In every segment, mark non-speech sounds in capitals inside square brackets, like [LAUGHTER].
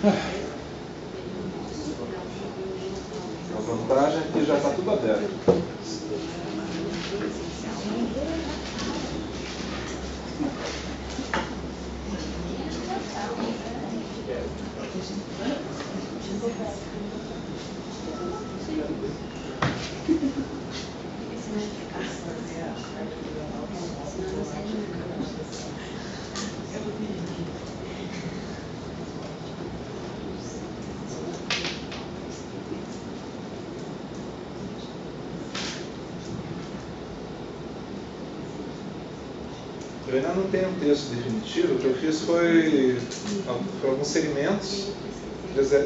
A vantagem é que já está tudo aberto. Tenho um texto definitivo, o que eu fiz foi alguns segmentos,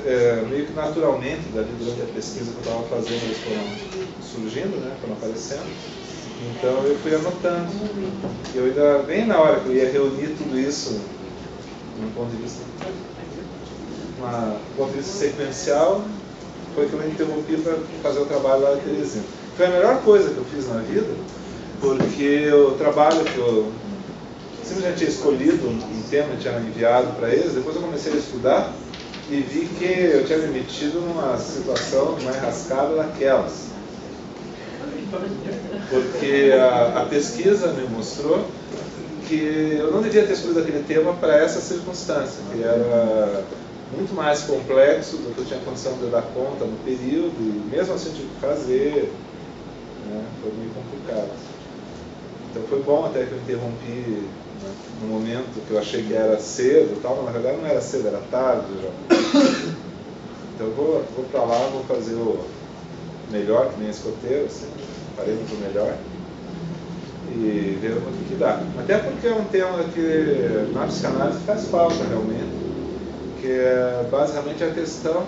é, meio que naturalmente, dali durante a pesquisa que eu estava fazendo, eles foram surgindo, né, foram aparecendo. Então eu fui anotando. Eu ainda, bem na hora que eu ia reunir tudo isso, um ponto de vista, uma, um ponto de vista sequencial, foi que eu me interrompi para fazer o trabalho lá em Teresina. Foi a melhor coisa que eu fiz na vida, porque o trabalho que eu simplesmente tinha escolhido um tema, tinha enviado para eles, depois eu comecei a estudar e vi que eu tinha me metido numa situação, numa enrascada daquelas. Porque a, a pesquisa me mostrou que eu não devia ter escolhido aquele tema para essa circunstância, que era muito mais complexo do que eu tinha condição de dar conta no período, e mesmo assim tive que fazer, né? foi meio complicado. Então foi bom até que eu interrompi no momento que eu achei que era cedo, tal, mas na verdade não era cedo, era tarde já. [COUGHS] Então eu vou, vou para lá, vou fazer o melhor, que nem escoteiro, assim, faremos o melhor e ver o que, que dá. Até porque é um tema que na psicanálise faz falta realmente, que é basicamente a questão,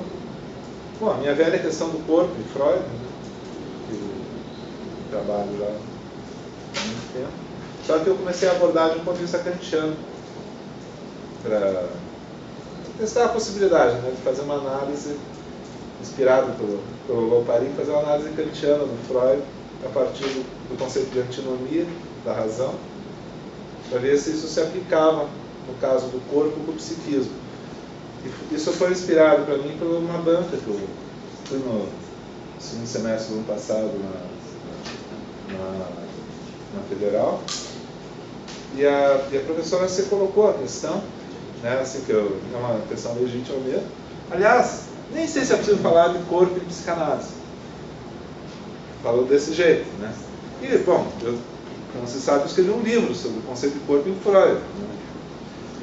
bom, a minha velha questão do corpo de Freud, né, que trabalho lá há muito tempo só que eu comecei a abordar de um ponto de vista kantiano, para testar a possibilidade né, de fazer uma análise, inspirado pelo, pelo Loparin, fazer uma análise kantiana do Freud, a partir do, do conceito de antinomia, da razão, para ver se isso se aplicava, no caso do corpo, com o psiquismo. E isso foi inspirado para mim por uma banca que eu fui no segundo semestre do ano passado na, na, na Federal, e a, e a professora se colocou a questão, né, assim, que eu, é uma questão legítima mesmo. Aliás, nem sei se é preciso falar de corpo e psicanálise. Falou desse jeito, né? E, bom, eu, como se sabe, eu escrevi um livro sobre o conceito de corpo em Freud. Né?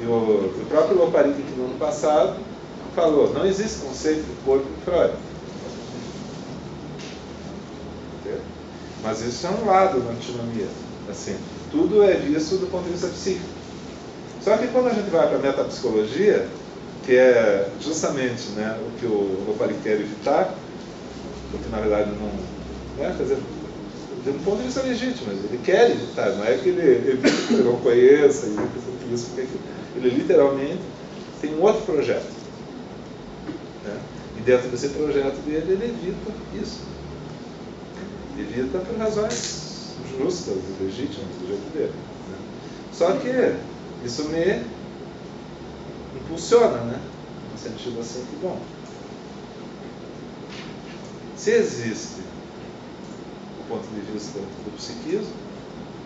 E o, o próprio Loparic, que no ano passado, falou, não existe conceito de corpo em Freud. Mas isso é um lado da antinomia. Assim, tudo é visto do ponto de vista psíquico. Só que quando a gente vai para a metapsicologia, que é justamente né, o que o Lopari quer evitar, porque na verdade não. Né, quer dizer, de um ponto de vista legítimo, ele quer evitar, não é que ele ele não conheça, evita isso, porque ele literalmente tem um outro projeto. Né? E dentro desse projeto dele, ele evita isso. Evita por razões justas e legítimas do jeito dele. Né? Só que isso me impulsiona, né? No sentido assim que, bom, se existe o ponto de vista do psiquismo,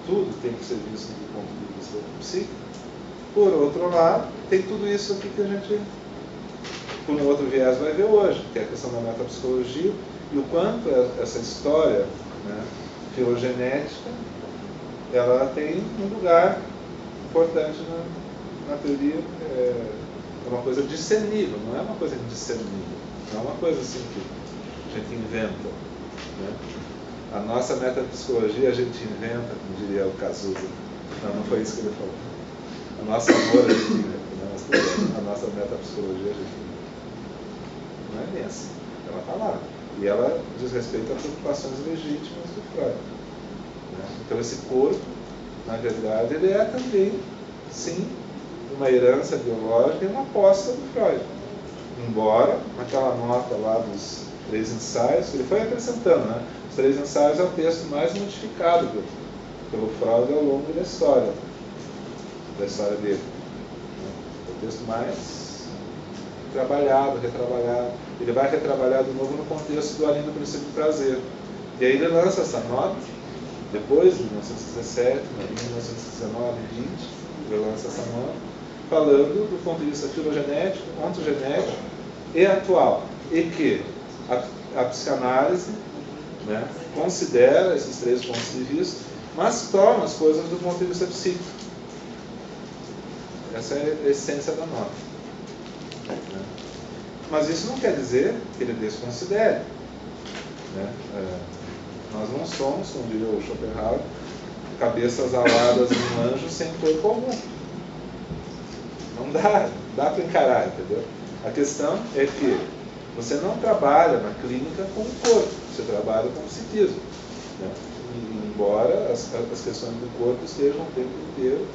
tudo tem que ser visto do ponto de vista do psíquico. Por outro lado, tem tudo isso aqui que a gente, por um outro viés, vai ver hoje, que é a questão da metapsicologia e o quanto essa história né, filogenética, ela tem um lugar importante na, na teoria, é, é uma coisa discernível, não é uma coisa indiscernível, não é uma coisa assim que a gente inventa. Né? A nossa metapsicologia a gente inventa, como diria o Cazuza. Não, não foi isso que ele falou. A nossa amor a gente inventa, né? a nossa metapsicologia a gente inventa. Não é assim. Ela está lá. E ela diz respeito a preocupações legítimas Né? Então esse corpo, na verdade, ele é também, sim, uma herança biológica e uma aposta do Freud. Embora, naquela nota lá dos três ensaios, ele foi acrescentando, né? Os três ensaios é o texto mais modificado pelo, pelo Freud ao longo da história, da história dele. É o texto mais trabalhado, retrabalhado. Ele vai retrabalhar de novo no contexto do além do princípio do prazer. E aí ele lança essa nota, depois, de 1917, em 1919, 20, ele lança essa nota, falando do ponto de vista filogenético, ontogenético e atual. E que a, a psicanálise né, considera esses três pontos de vista, mas toma as coisas do ponto de vista psíquico. Essa é a essência da nota. Né? Mas isso não quer dizer que ele desconsidere. Né? É, nós não somos, como diria o Schopenhauer, cabeças aladas de um anjo sem corpo algum. Não dá, dá para encarar, entendeu? A questão é que você não trabalha na clínica com o corpo, você trabalha com o psiquismo. Né? Embora as, as questões do corpo estejam o tempo inteiro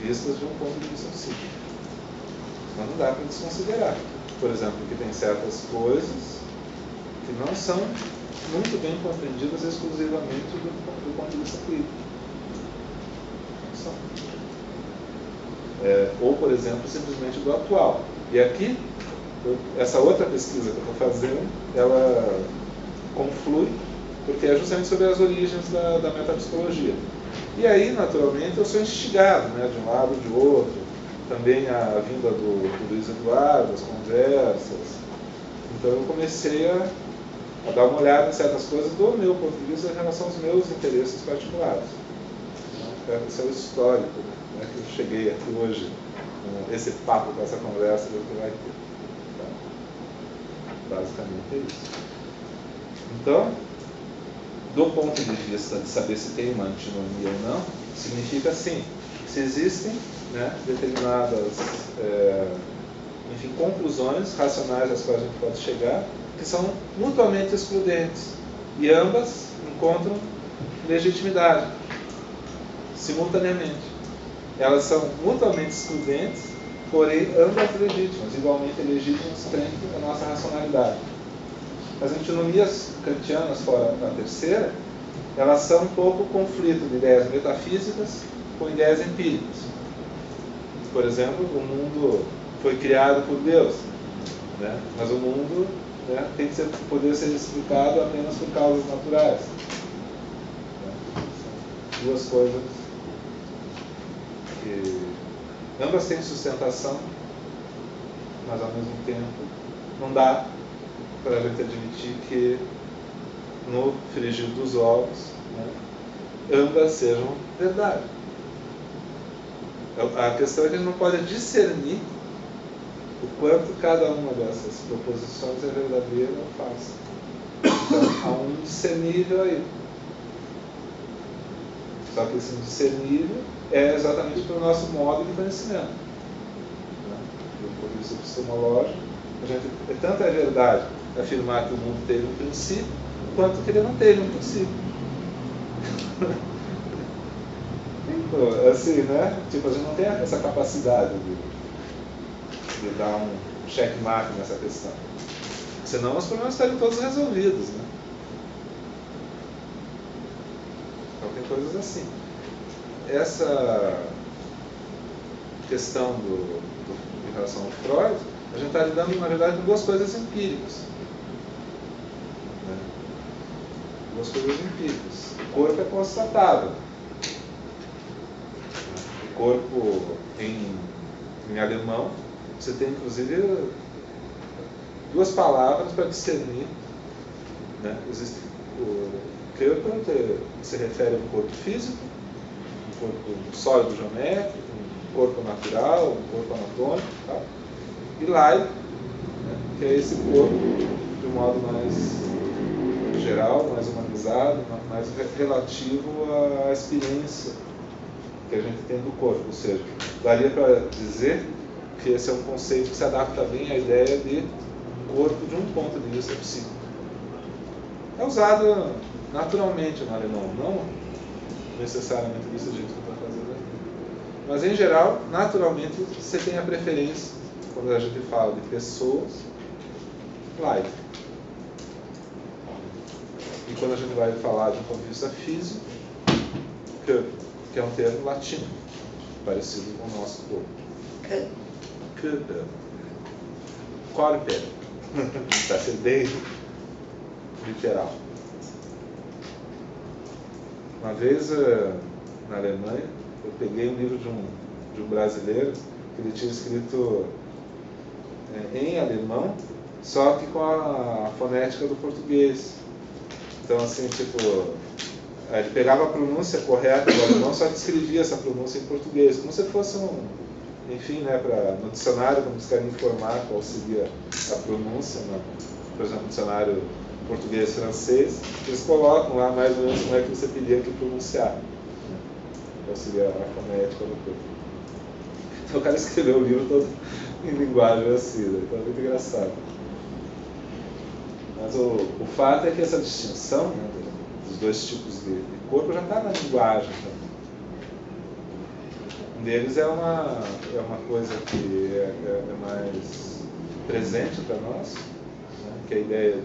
vistas de um ponto de vista psíquico. Mas não dá para desconsiderar. Por exemplo, que tem certas coisas que não são muito bem compreendidas exclusivamente do, do ponto de vista são. É, ou, por exemplo, simplesmente do atual. E aqui, eu, essa outra pesquisa que eu estou fazendo, ela conflui, porque é justamente sobre as origens da, da metapsicologia. E aí, naturalmente, eu sou instigado, né, de um lado ou de outro. Também a vinda do, do Luiz Eduardo, as conversas. Então eu comecei a, a, dar uma olhada em certas coisas do meu ponto de vista em relação aos meus interesses particulares. Então, esse é o histórico né, que eu cheguei aqui hoje, com esse papo, com essa conversa que vai ter. Então, basicamente é isso. Então, do ponto de vista de saber se tem uma antinomia ou não, significa sim, se existem né, determinadas é, enfim, conclusões racionais às quais a gente pode chegar, que são mutuamente excludentes. E ambas encontram legitimidade, simultaneamente. Elas são mutuamente excludentes, porém ambas legítimas, igualmente legítimas frente à nossa racionalidade. As antinomias kantianas, fora a terceira, elas são um pouco conflito de ideias metafísicas com ideias empíricas. Por exemplo, o mundo foi criado por Deus, né? mas o mundo né, tem que ser, poder ser explicado apenas por causas naturais. Né? Duas coisas que ambas têm sustentação, mas ao mesmo tempo não dá para a gente admitir que no frigir dos ovos né, ambas sejam verdade. A questão é que a gente não pode discernir o quanto cada uma dessas proposições é verdadeira ou falsa. Então, há um indiscernível aí. Só que esse indiscernível é exatamente pelo nosso modo de conhecimento. Né? Do ponto de vista epistemológico, a gente, é é verdade afirmar que o mundo teve um princípio, quanto que ele não teve um princípio. [LAUGHS] então, assim, né? Tipo, a gente não tem essa capacidade de, de dar um checkmate nessa questão. Senão os problemas estariam todos resolvidos, né? Então tem coisas assim. Essa questão do, do, em relação ao Freud, a gente está lidando, na verdade, com duas coisas empíricas. algumas coisas empíricas. O corpo é constatável. O corpo em, em alemão, você tem inclusive duas palavras para discernir. Né? Existe o Körper, que se refere ao corpo físico, um corpo sólido geométrico, um corpo natural, um corpo anatômico, tá? e Leib, né? que é esse corpo de um modo mais geral, mais humanizado, mais relativo à experiência que a gente tem do corpo. Ou seja, daria para dizer que esse é um conceito que se adapta bem à ideia de corpo de um ponto de vista psíquico. É usado naturalmente no alemão, não necessariamente desse jeito que eu estou fazendo aqui. Mas em geral, naturalmente, você tem a preferência, quando a gente fala de pessoas, live. E quando a gente vai falar de um ponto de vista físico, que, que é um termo latino, parecido com o nosso corpo. Körper. corpore, para ser bem literal. Uma vez eh, na Alemanha, eu peguei um livro de um, de um brasileiro que ele tinha escrito é, em alemão, só que com a fonética do português. Então, assim, tipo, ele pegava a pronúncia correta do alemão, só que escrevia essa pronúncia em português, como se fosse um, enfim, né, pra, no dicionário, eles querem informar qual seria a pronúncia, né? por exemplo, no dicionário português-francês, eles colocam lá mais ou menos como é que você pedia que pronunciar. Né? Qual seria a fonética do corpo. Então o cara escreveu o livro todo em linguagem assim, né? então é muito engraçado. Mas o, o fato é que essa distinção né, dos dois tipos de, de corpo já está na linguagem. Então. Um deles é uma, é uma coisa que é, é, é mais presente para nós, né, que é a ideia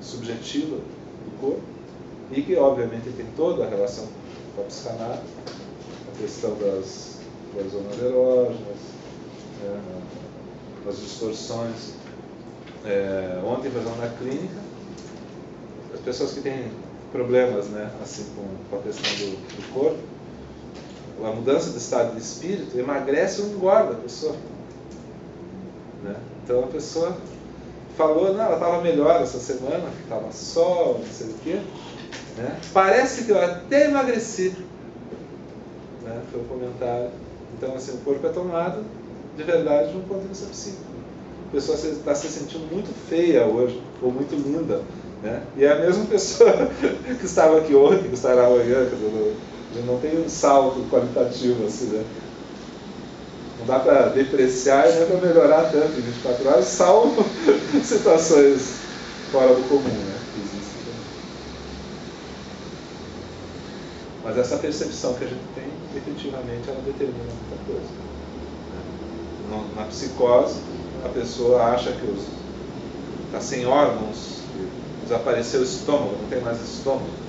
subjetiva do corpo, e que obviamente tem toda a relação com a psicanálise, a questão das, das zonas erógenas, né, as distorções. É, ontem, fazendo na clínica, as pessoas que têm problemas né, assim com, com a questão do, do corpo, a mudança do estado de espírito emagrece ou engorda a pessoa. Né? Então a pessoa falou, não, ela estava melhor essa semana, estava sol, não sei o quê. Né? Parece que eu até emagreci. Né? Foi o comentário. Então, assim, o corpo é tomado de verdade de um ponto de vista psíquico. A pessoa está se sentindo muito feia hoje, ou muito linda. Né? E é a mesma [LAUGHS] pessoa que estava aqui ontem, que estará amanhã, não tem um salto qualitativo assim, né? Não dá para depreciar e nem para melhorar tanto em 24 horas, salvo [LAUGHS] situações fora do comum, né? Mas essa percepção que a gente tem, efetivamente, ela determina muita coisa. Né? Na psicose, a pessoa acha que está sem órgãos, desapareceu o estômago, não tem mais estômago.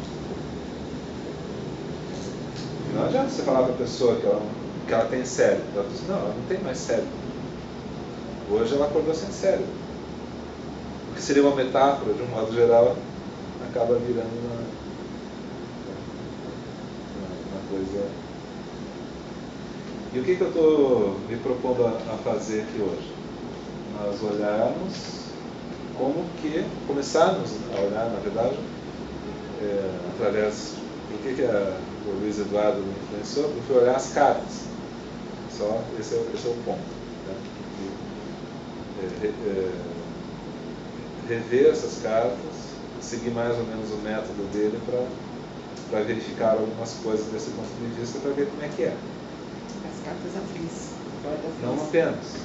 Não adianta você falar para a pessoa que ela, que ela tem cérebro. Ela diz, não, ela não tem mais cérebro. Hoje ela acordou sem cérebro. O que seria uma metáfora, de um modo geral, acaba virando uma, uma coisa. E o que, que eu estou me propondo a, a fazer aqui hoje? Nós olharmos como que, começarmos a olhar, na verdade, é, através. Por que, que a o Luiz Eduardo me influenciou, eu fui olhar as cartas. Só esse é, esse é o ponto. Né? E, é, é, rever essas cartas, seguir mais ou menos o método dele para verificar algumas coisas desse ponto de vista para ver como é que é. As cartas afins. Não apenas.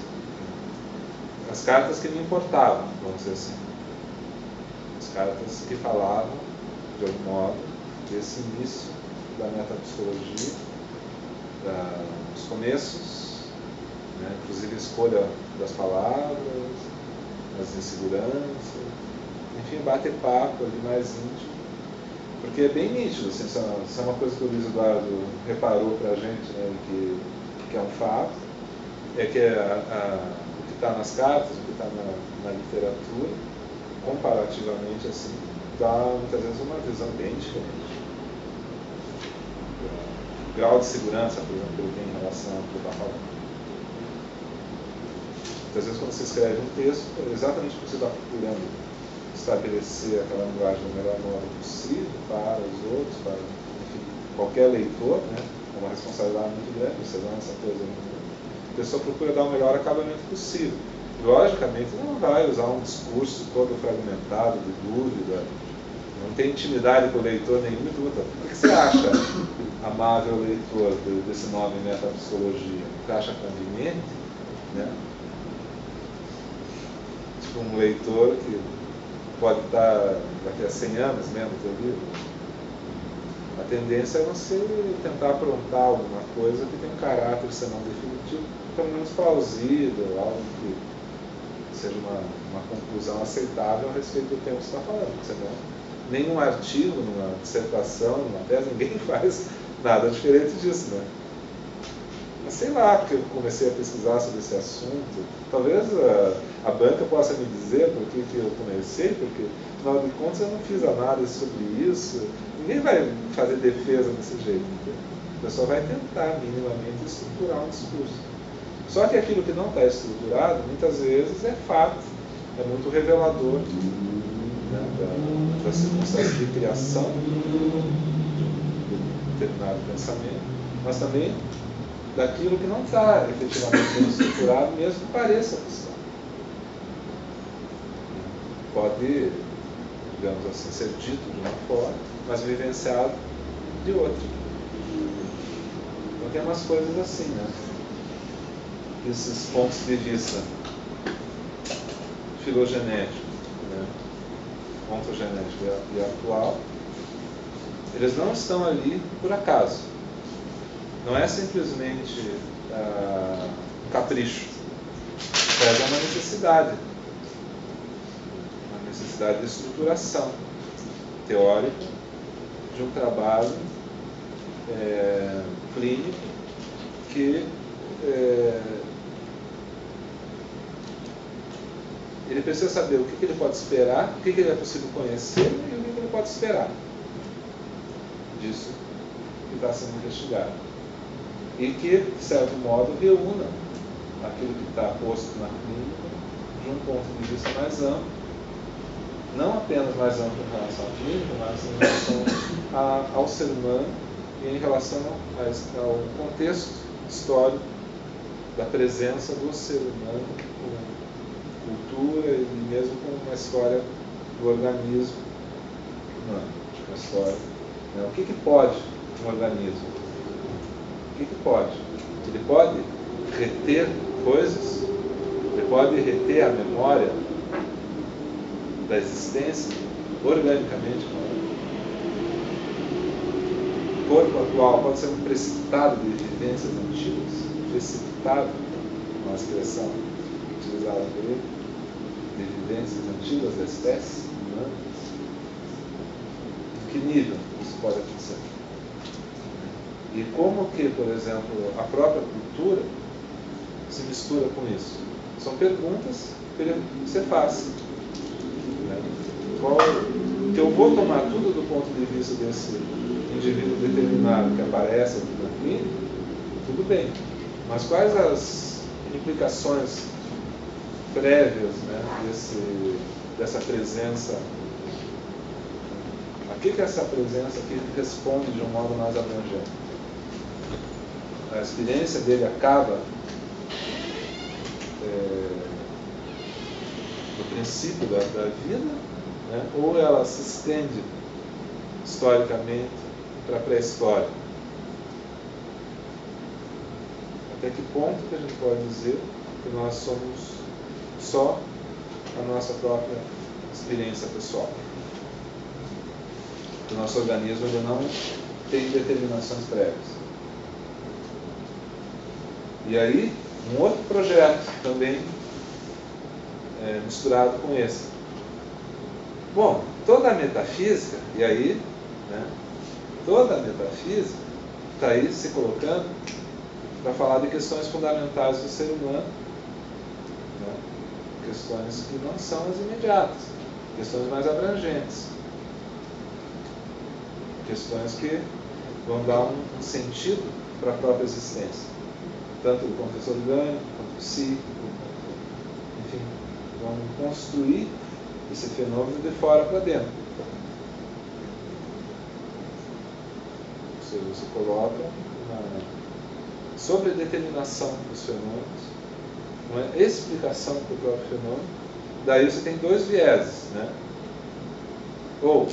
As cartas que me importavam, vamos dizer assim. As cartas que falavam, de algum modo, desse início da metapsicologia, da, dos começos, né? inclusive a escolha das palavras, das inseguranças, enfim, bater papo ali mais íntimo, porque é bem nítido, assim, isso, é, isso é uma coisa que o Luiz Eduardo reparou para a gente, né, que, que é um fato, é que a, a, o que está nas cartas, o que está na, na literatura, comparativamente assim, dá muitas vezes uma visão bem diferente grau de segurança, por exemplo, que ele tem em relação ao que ele está falando. Muitas vezes, quando você escreve um texto, é exatamente porque você está procurando estabelecer aquela linguagem do melhor modo possível para os outros, para enfim, qualquer leitor, né? é uma responsabilidade muito grande, você lança coisa muito grande. A pessoa procura dar o melhor acabamento possível. Logicamente, não vai usar um discurso todo fragmentado, de dúvida, não tem intimidade com o leitor nenhum e O que você acha, amável leitor, desse nome metapsicologia? Você acha conveniente? Né? Tipo um leitor que pode estar daqui a 100 anos mesmo teu livro. A tendência é você tentar aprontar alguma coisa que tem um caráter, se não definitivo, pelo menos plausível, algo que seja uma, uma conclusão aceitável a respeito do tempo que você está falando. Senão, nenhum artigo, numa dissertação, numa tese, ninguém [LAUGHS] faz nada diferente disso, né? Mas sei lá, porque eu comecei a pesquisar sobre esse assunto. Talvez a, a banca possa me dizer por que, eu comecei, porque afinal de contas eu não fiz análise sobre isso. Ninguém vai fazer defesa desse jeito. O pessoal vai tentar minimamente estruturar um discurso. Só que aquilo que não está estruturado, muitas vezes é fato, é muito revelador né, da, da circunstância de criação de determinado pensamento, mas também daquilo que não está efetivamente estruturado, mesmo que pareça que está. Pode, digamos assim, ser dito de uma forma, mas vivenciado de outra. Então tem umas coisas assim, né? Esses pontos de vista filogenéticos, né? Ontogenético e atual, eles não estão ali por acaso. Não é simplesmente um capricho. É uma necessidade. Uma necessidade de estruturação teórica de um trabalho é, clínico que é, ele precisa saber o que, que, ele pode esperar, o que, que ele é possível conhecer e o que, que ele pode esperar disso que está sendo investigado. E que, de certo modo, reúna aquilo que está posto na clínica de um ponto de vista mais amplo, não apenas mais amplo em relação à clínica, mas em relação a, ao ser humano e em relação ao contexto histórico da presença do ser humano cultura e mesmo com uma história do organismo humano, uma história. Né? O que, que pode um organismo? que, que pode? Ele pode reter coisas, ele pode reter a memória da existência organicamente O corpo atual pode ser um precipitado de evidências antigas, precipitado, uma expressão utilizada por ele, evidências antigas da espécie humana. Em que nível isso pode acontecer? E como que, por exemplo, a própria cultura se mistura com isso? São perguntas que você faz. Né? Que eu vou tomar tudo do ponto de vista desse indivíduo determinado que aparece aqui tudo bem. Mas quais as implicações prévias né, desse, dessa presença? A que, que essa presença aqui responde de um modo mais abrangente? a experiência dele acaba é, no princípio da, da vida, né? ou ela se estende historicamente para a pré-história. Até que ponto que a gente pode dizer que nós somos só a nossa própria experiência pessoal? O nosso organismo ele não tem determinações prévias. E aí, um outro projeto também é, misturado com esse. Bom, toda a metafísica, e aí, né, toda a metafísica está aí se colocando para falar de questões fundamentais do ser humano, questões que não são as imediatas, questões mais abrangentes, questões que vão dar um, sentido para a própria existência tanto do contexto orgânico quanto psíquico, enfim, vamos construir esse fenômeno de fora para dentro. Ou seja, você coloca uma sobredeterminação dos fenômenos, uma explicação para o próprio fenômeno, daí você tem dois vieses, né? Ou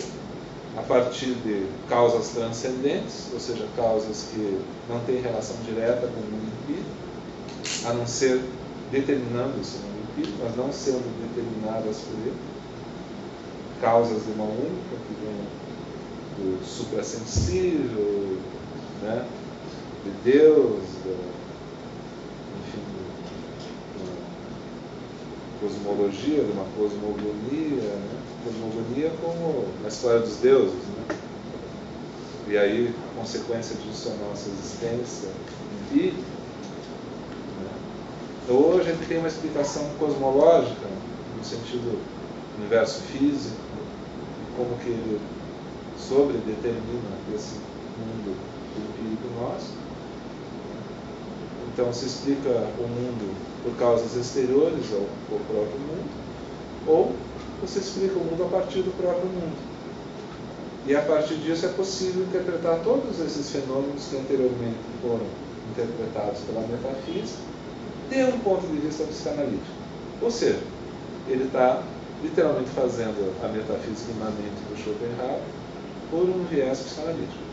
a partir de causas transcendentes, ou seja, causas que não têm relação direta com o mundo empírico, a não ser determinando esse mundo empírico, mas não sendo determinadas por ele. Causas de uma única, que vem do suprassensível, né, de Deus, da, enfim, da cosmologia, de uma cosmogonia, né, cosmogonia como a história dos deuses. Né? E aí, a consequência disso é a nossa existência empírica. Ou a gente tem uma explicação cosmológica, no sentido do universo físico, como que ele sobredetermina esse mundo empírico nosso. Então se explica o mundo por causas exteriores ao, ao próprio mundo, ou você explica o mundo a partir do próprio mundo. E a partir disso é possível interpretar todos esses fenômenos que anteriormente foram interpretados pela metafísica de um ponto de vista psicanalítico. Ou seja, ele está literalmente fazendo a metafísica imanente do Schopenhauer por um viés psicanalítico.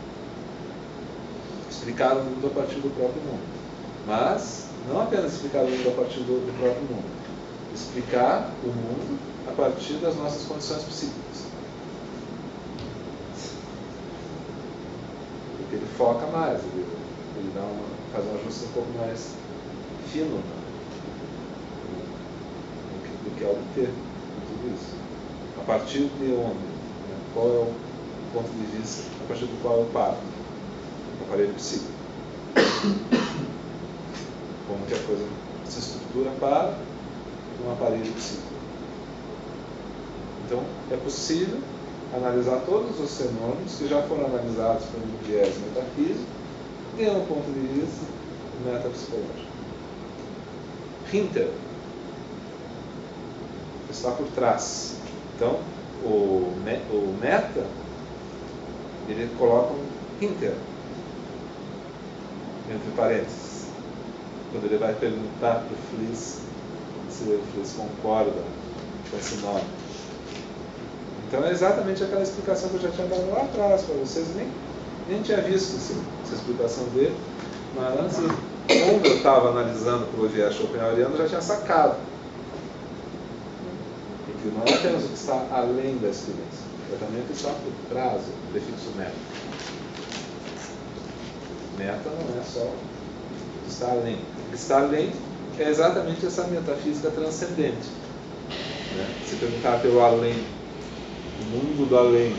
Explicar o mundo a partir do próprio mundo. Mas não apenas explicar o mundo a partir do, do próprio mundo. Explicar o mundo a partir das nossas condições psíquicas. Porque ele foca mais, ele, ele dá uma, faz um ajuste um pouco mais fino né? do que, é obter tudo isso. A partir de onde? Né? Qual é o ponto de vista a partir do qual eu paro? O aparelho psíquico. Como que a coisa se estrutura para um aparelho psíquico. Então, é possível analisar todos os fenômenos que já foram analisados por um viés metafísico de um ponto de vista metapsicológico. Hinter está por trás. Então, o, o meta, ele coloca um Hinter entre parênteses, quando ele vai perguntar para o Fliss se o Fliss concorda com esse nome. Então é exatamente aquela explicação que eu já tinha dado lá atrás para vocês, nem, nem tinha visto essa, essa explicação dele, mas antes, quando eu estava analisando pelo viés Schopenhaueriano, eu já tinha sacado que não é apenas o que está além da experiência, é também o que está por trás do prefixo meta. Meta não é só o que está além. Está além é exatamente essa metafísica transcendente. Né? Se perguntar pelo além, o mundo do além,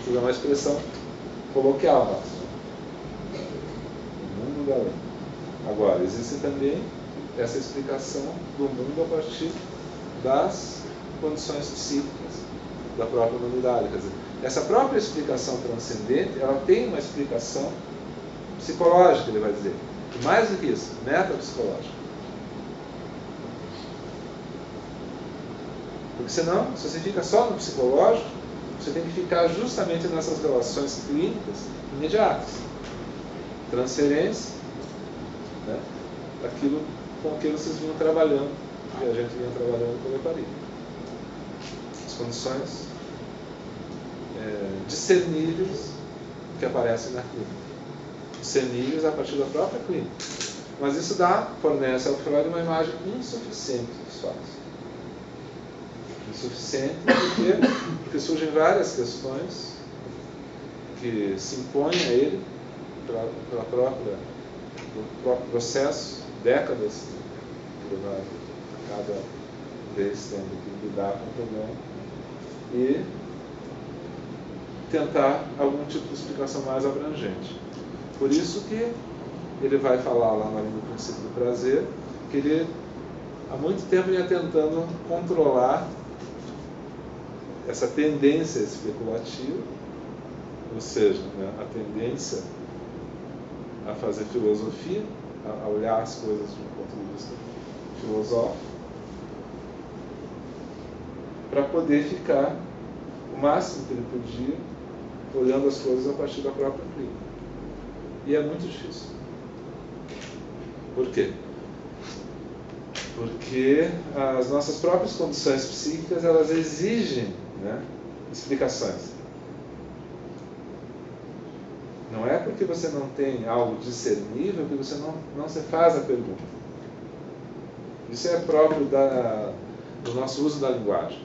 isso é uma expressão coloquial mas O mundo do além. Agora, existe também essa explicação do mundo a partir das condições psíquicas da própria humanidade. Quer dizer, essa própria explicação transcendente, ela tem uma explicação psicológica, ele vai dizer. E mais do que isso, metapsicológica. Porque senão, se você fica só no psicológico, você tem que ficar justamente nessas relações clínicas imediatas. Transferência né, daquilo com que vocês vinham trabalhando, que a gente vinha trabalhando com o Leparia condições é, discerníveis que aparecem na clínica. Discerníveis a partir da própria clínica. Mas isso dá, fornece ao Freud uma imagem insuficiente dos fatos. Insuficiente porque, surgem várias questões que se impõem a ele pela, própria, pelo próprio processo, décadas que levaram cada vez tendo que lidar com o problema e tentar algum tipo de explicação mais abrangente. Por isso que ele vai falar lá linha do princípio do prazer que ele há muito tempo ia tentando controlar essa tendência especulativa, ou seja, né, a tendência a fazer filosofia, a olhar as coisas de um ponto de vista filosófico, para poder ficar o máximo que ele podia olhando as coisas a partir da própria clínica. E é muito difícil. Por quê? Porque as nossas próprias condições psíquicas elas exigem né, explicações. Não é porque você não tem algo discernível que você não, não se faz a pergunta. Isso é próprio da, do nosso uso da linguagem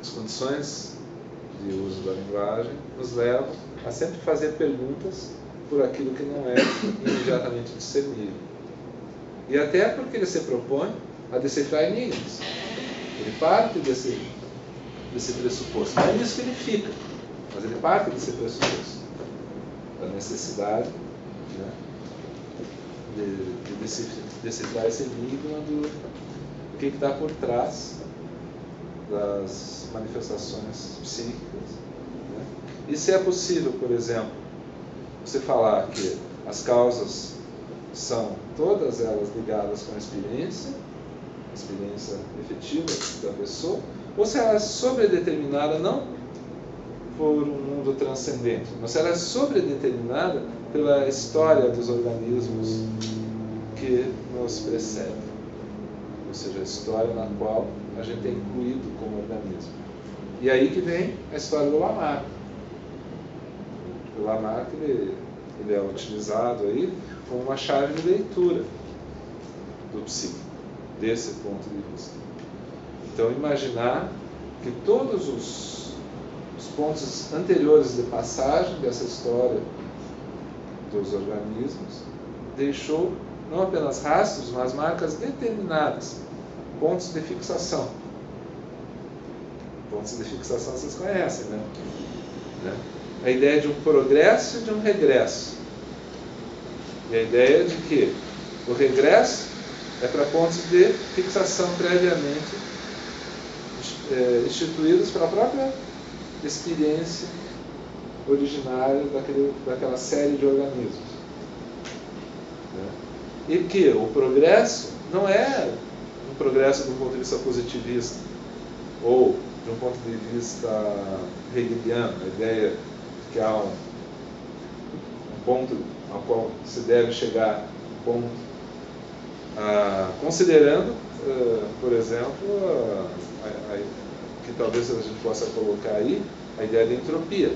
as condições de uso da linguagem nos levam a sempre fazer perguntas por aquilo que não é imediatamente discernível. E até porque ele se propõe a decifrar enigmas. Ele parte desse, desse pressuposto. Não é nisso que ele fica, mas ele parte desse pressuposto. Da necessidade né, de, de decifrar esse enigma do, do que está por trás das manifestações psíquicas. E se é possível, por exemplo, você falar que as causas são todas elas ligadas com a experiência, a experiência efetiva da pessoa, ou se ela é sobredeterminada não por um mundo transcendente, mas se ela é sobredeterminada pela história dos organismos que nos precedem, ou seja, a história na qual a gente é incluído como organismo. E aí que vem a história do Lamarck. O Lamarck ele, ele é utilizado aí como uma chave de leitura do psíquico, desse ponto de vista. Então, imaginar que todos os, os pontos anteriores de passagem dessa história dos organismos deixou não apenas rastros, mas marcas determinadas, pontos de fixação. Pontos de fixação vocês conhecem, né? A ideia de um progresso e de um regresso. E a ideia de que o regresso é para pontos de fixação previamente é, instituídos para a própria experiência originária daquele, daquela série de organismos. Né? E que o progresso não é um progresso do ponto de vista positivista ou de um ponto de vista hegeliano, a ideia de que há um, um ponto ao qual se deve chegar, um ponto, ah, considerando, ah, por exemplo, a, a, que talvez a gente possa colocar aí a ideia de entropia,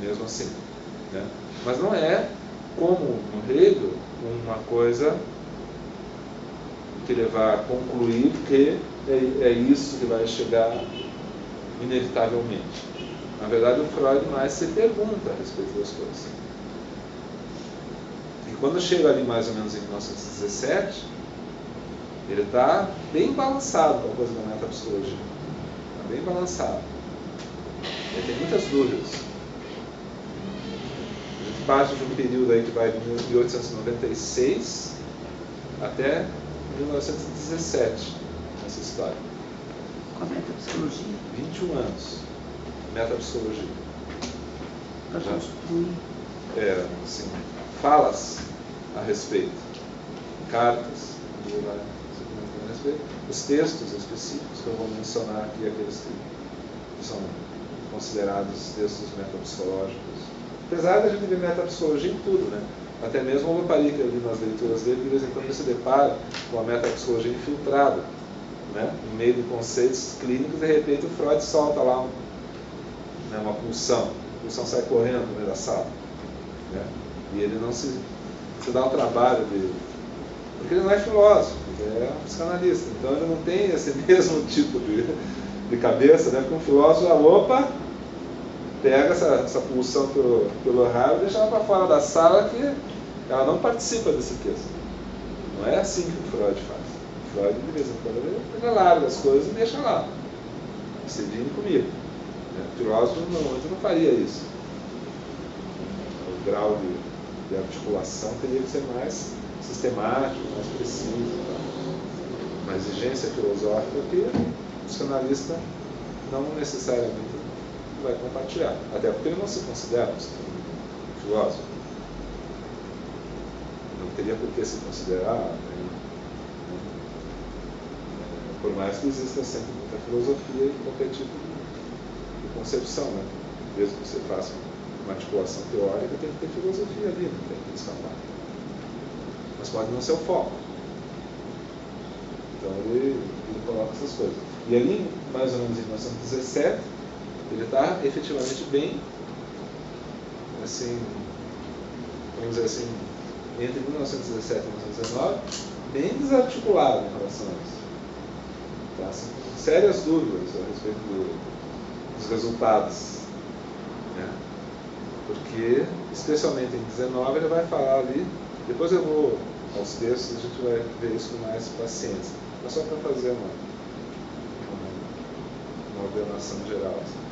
mesmo assim. Né? Mas não é, como no Hegel, uma coisa que levar a concluir que é, é isso que vai chegar inevitavelmente. Na verdade, o Freud mais se pergunta a respeito das coisas. E quando chega ali mais ou menos em 1917, ele está bem balançado com a coisa da metapsicologia. Está bem balançado. Ele tem muitas dúvidas. A gente parte de um período aí que vai de 1896 até 1917, nessa história. Com a metapsicologia? 21 anos. Metapsicologia. Construir. É, assim, falas a respeito. Cartas, a respeito. Os textos específicos que eu vou mencionar aqui, aqueles que são considerados textos metapsicológicos. Apesar da gente ver metapsicologia em tudo, né? Até mesmo o Loparic, ali nas leituras dele, de vez em quando se depara com a metapsicologia infiltrada, né? no meio de conceitos clínicos, de repente o Freud solta lá um, né, uma pulsão, a pulsão sai correndo no meio da sala. Né? E ele não se, se dá o trabalho de. Porque ele não é filósofo, ele é um psicanalista, então ele não tem esse [LAUGHS] mesmo tipo de, de cabeça, né? Porque um filósofo, a opa, pega essa, essa pulsão pelo, pelo raio e deixa ela para fora da sala que ela não participa desse texto. Não é assim que o Freud faz. O Freud, de vez em quando, ele larga as coisas e deixa lá. Você vem comigo. Né? O filósofo normalmente não faria isso. O grau de, de articulação teria que ser mais sistemático, mais preciso. Uma exigência filosófica que o psicanalista não necessariamente vai compartilhar. Até porque ele não se considera um filósofo. Não teria por que se considerar, né? Por mais que exista sempre muita filosofia e qualquer tipo de concepção. Né? Mesmo que você faça uma articulação teórica, tem que ter filosofia ali, não tem que escapar. Mas pode não ser o foco. Então ele, ele coloca essas coisas. E ali, mais ou menos em 1917, ele está efetivamente bem, assim, vamos dizer assim, entre 1917 e 1919, bem desarticulado em relação a isso. Tá? Assim, sérias dúvidas a respeito do, dos resultados. Né? Porque, especialmente em 19, ele vai falar ali, depois eu vou aos textos, a gente vai ver isso com mais paciência. Mas só para fazer uma, uma, uma ordenação geral. Assim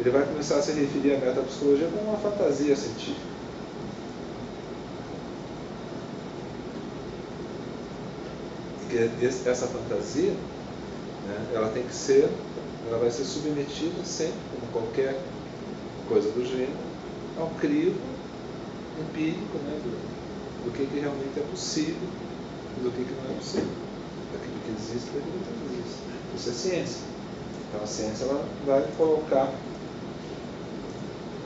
ele vai começar a se referir à metapsicologia como uma fantasia científica. Esse, essa fantasia, né, ela tem que ser, ela vai ser submetida sempre, como qualquer coisa do gênero, ao crivo empírico né, do, do que, que realmente é possível e do que, que não é possível. Daquilo que existe e daquilo que não existe. Isso é ciência. Então a ciência ela vai colocar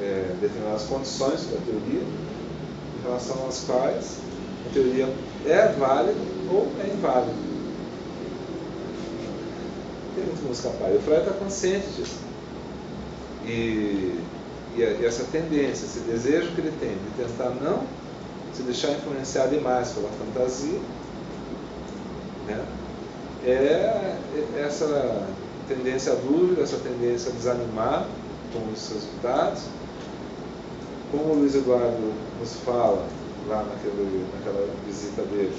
é, determinadas condições da teoria em relação às quais a teoria é válida ou é inválida. Tem muito como escapar. E o Freud está consciente disso. E, e, essa tendência, esse desejo que ele tem de tentar não se deixar influenciar demais pela fantasia, né, é essa tendência à dúvida, essa tendência a desanimar com os resultados. Como o Luiz Eduardo nos fala lá naquele, naquela visita dele,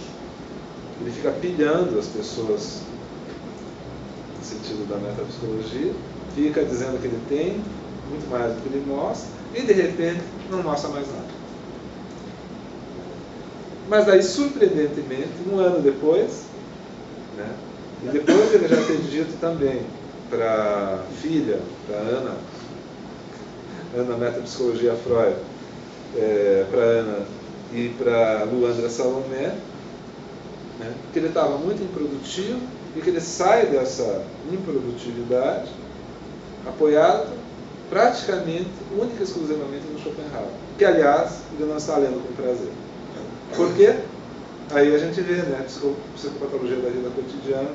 ele fica pilhando as pessoas sentido da metapsicologia, fica dizendo que ele tem muito mais do que ele mostra, e de repente não mostra mais nada. Mas daí, surpreendentemente, um ano depois, né, e depois ele já ter dito também para a filha, para Ana, Ana Metapsicologia Freud, é, para Ana e para Luandra Salomé, né, que ele estava muito improdutivo e que ele sai dessa improdutividade apoiado praticamente, única e exclusivamente no Schopenhauer, que aliás ele não está lendo com prazer. Por quê? Aí a gente vê, né, psicopatologia da vida cotidiana,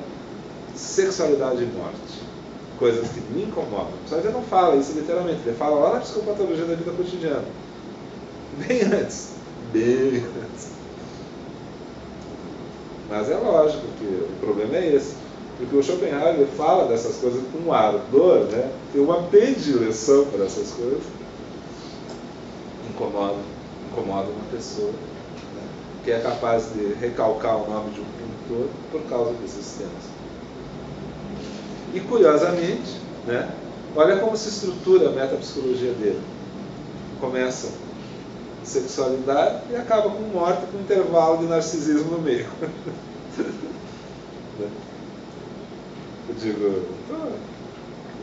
sexualidade e morte. Coisas que me incomodam. Só ele não fala isso literalmente, ele fala lá na psicopatologia da vida cotidiana. Bem antes. Bem antes. Mas é lógico que o problema é esse. Porque o Schopenhauer fala dessas coisas com ardor, né? tem uma predileção para essas coisas. Incomoda, incomoda uma pessoa né? que é capaz de recalcar o nome de um pintor por causa desses temas. E curiosamente, né? olha como se estrutura a metapsicologia dele. Começa sexualidade e acaba com morte com um intervalo de narcisismo no meio. [LAUGHS] Eu digo,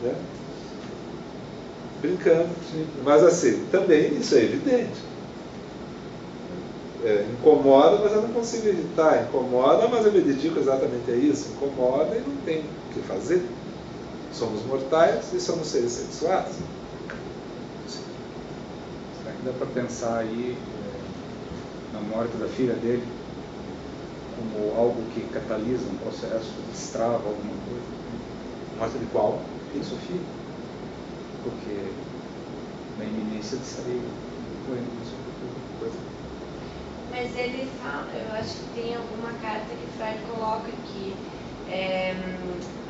né? brincando, mas assim, também isso é evidente. É, incomoda, mas eu não consigo evitar. Incomoda, mas eu me dedico exatamente a isso. Incomoda e não tem o que fazer. Somos mortais e somos seres sexuais. Dá para pensar aí é, na morte da filha dele como algo que catalisa um processo, destrava alguma coisa. Morte de qual? De Sofia. Porque na iminência de sair doendo sobre coisa. Mas ele fala, eu acho que tem alguma carta que Freud coloca aqui. É,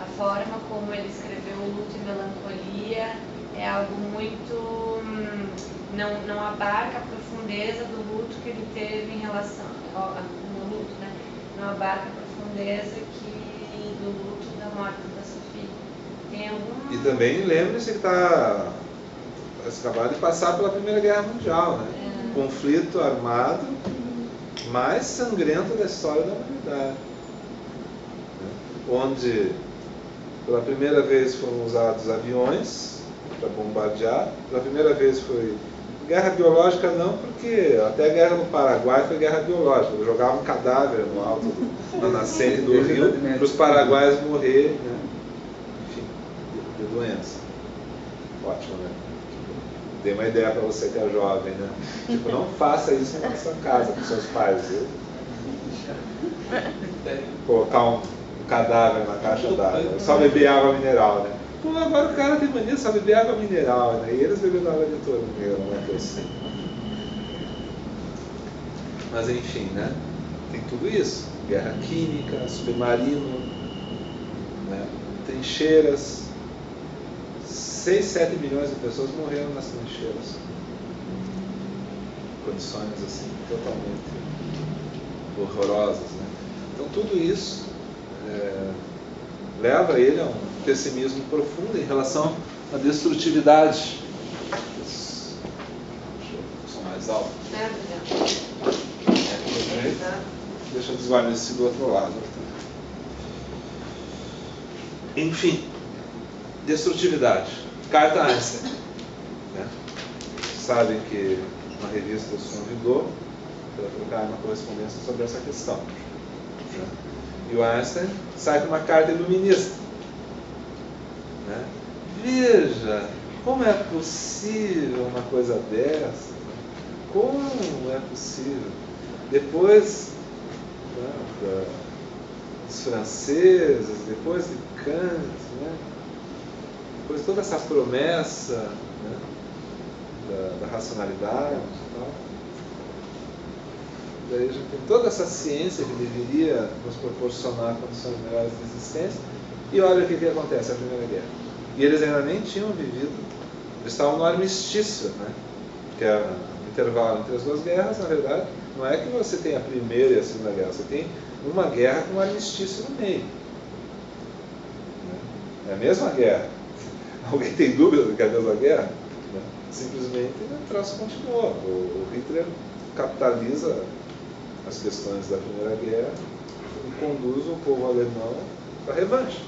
a forma como ele escreveu o luto e melancolia é algo muito. Hum, não, não abarca a profundeza do luto que ele teve em relação. No luto, né? Não abarca a profundeza que, do luto da morte da Sofia. Tem algum. E também lembre-se que está acabado de passar pela Primeira Guerra Mundial, né? É. Conflito armado mais sangrento da história da humanidade. Né? Onde pela primeira vez foram usados aviões para bombardear, pela primeira vez foi Guerra biológica não, porque até a guerra no Paraguai foi guerra biológica. Jogavam um cadáver no alto, na nascente do rio, para os paraguaios morrerem, né? enfim, de, de doença. Ótimo, né? Dei uma ideia para você que é jovem, né? Tipo, não faça isso na sua casa com seus pais, viu? Colocar um, um cadáver na caixa d'água. Só beber água mineral, né? Pô, agora o cara tem mania só beber água mineral, né? E eles bebendo água de torneira, não é que eu sei. Mas enfim, né? Tem tudo isso. Guerra química, submarino, né? trincheiras. 6, 7 milhões de pessoas morreram nas trincheiras. Condições assim, totalmente horrorosas. Né? Então tudo isso é, leva ele a um pessimismo profundo em relação à destrutividade. Som mais alto. Deixa eu do outro lado. Enfim, destrutividade. Carta Einstein. Né? Sabem que uma revista os convidou para trocar uma correspondência sobre essa questão. Né? E o Einstein sai com uma carta iluminista. Né? Veja como é possível uma coisa dessa. Como é possível? Depois né, da, dos franceses, depois de Kant, né, depois de toda essa promessa né, da, da, racionalidade e tal, daí tem toda essa ciência que deveria nos proporcionar condições melhores de existência, e olha o que, que acontece na Primeira Guerra. E eles ainda nem tinham vivido, eles estavam no armistício, né, que é o intervalo entre as duas guerras, na verdade, não é que você tem a Primeira e a Segunda Guerra, você tem uma guerra com um armistício no meio. É a mesma guerra. [LAUGHS] Alguém tem dúvida do que é a mesma guerra? Simplesmente o troço continuou. O Hitler capitaliza as questões da Primeira Guerra e conduz o povo alemão para a revanche.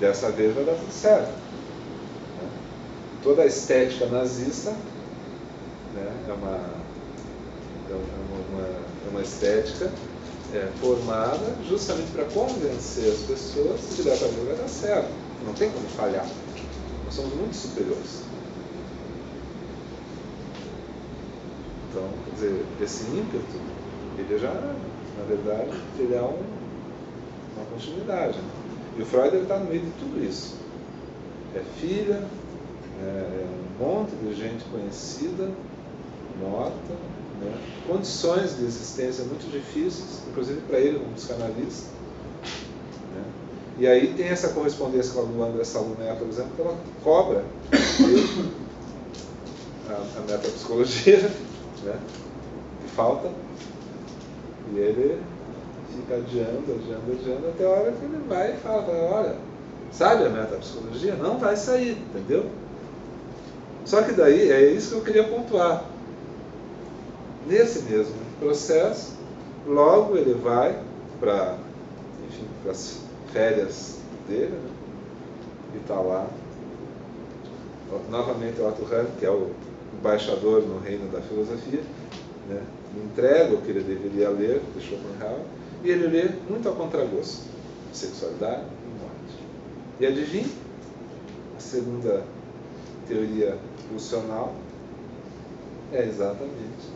Dessa vez vai dar tudo certo. Toda a estética nazista né, é uma, é uma, é uma estética é, formada justamente para convencer as pessoas que dessa vez vai dar certo. Não tem como falhar. Nós somos muito superiores. Então, quer dizer, esse ímpeto, ele já, na verdade, ele é um, uma continuidade. E o Freud está no meio de tudo isso. É filha, é um monte de gente conhecida, morta, né? condições de existência muito difíceis, inclusive para ele como psicanalista. Né? E aí tem essa correspondência com a Luanda Salomé, por exemplo, que ela cobra a, a metapsicologia, [LAUGHS] né? que falta, e ele fica adiando, adiando, adiando, até a hora que ele vai e fala, olha, sabe a metapsicologia? Não vai sair, entendeu? Só que daí é isso que eu queria pontuar nesse mesmo processo, logo ele vai para as férias dele, né? e está lá. Novamente o Otto Hahn, que é o embaixador no reino da filosofia, né? entrega o que ele deveria ler de Schopenhauer, e ele lê muito ao contragosto, sexualidade e morte. E adivinha? A segunda teoria pulsional é exatamente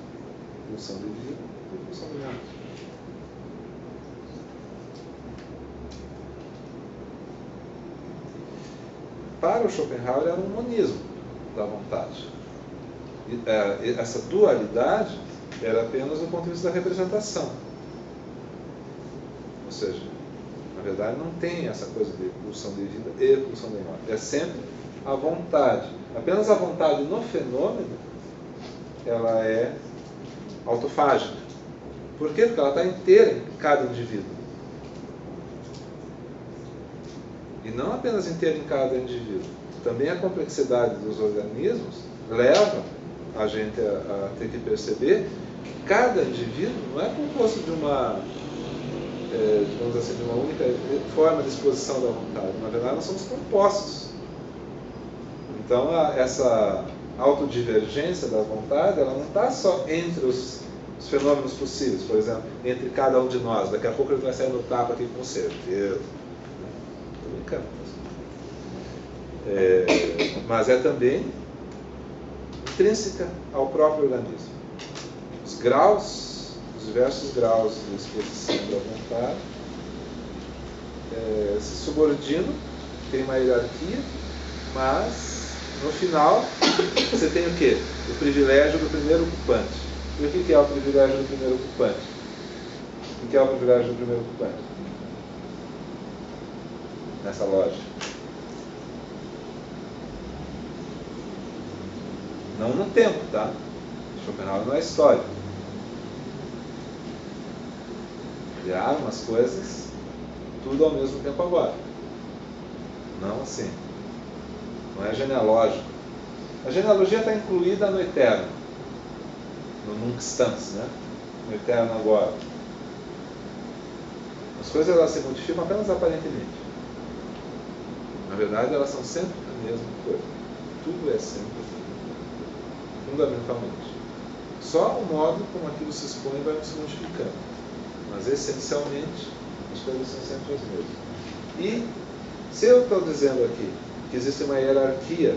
pulsão de vida e pulsão de morte. Para o Schopenhauer era um monismo da vontade. E, é, essa dualidade era apenas do ponto de vista da representação. Seja, na verdade não tem essa coisa de pulsão de vida e pulsão de morte. É sempre a vontade. Apenas a vontade no fenômeno ela é autofágica. Por quê? Porque ela está inteira em cada indivíduo. E não apenas inteira em cada indivíduo. Também a complexidade dos organismos leva a gente a, a ter que perceber que cada indivíduo não é composto de uma, é, digamos assim, de uma única forma de exposição da vontade. Na verdade, nós somos compostos. Então, a, essa autodivergência da vontade, ela não está só entre os, os, fenômenos possíveis, por exemplo, entre cada um de nós. Daqui a pouco ele vai sair no tapa aqui com certeza. Estou brincando. É, mas é também intrínseca ao próprio organismo. Os graus, os diversos graus de exposição da vontade é, se subordinam, tem uma hierarquia, mas no final, você tem o quê? O privilégio do primeiro ocupante. E o que é o privilégio do primeiro ocupante? O que é o privilégio do primeiro ocupante? Nessa loja. Não no tempo, tá? Schopenhauer não é história. Criaram umas coisas tudo ao mesmo tempo agora. Não assim não é genealógico. A genealogia está incluída no eterno, no nunca stans, né? no eterno agora. As coisas elas se modificam apenas aparentemente. Na verdade, elas são sempre a mesma coisa. Tudo é sempre fundamentalmente. Só o modo como aquilo se expõe vai se modificando. Mas essencialmente, as coisas são sempre as mesmas. E se eu estou dizendo aqui que existe uma hierarquia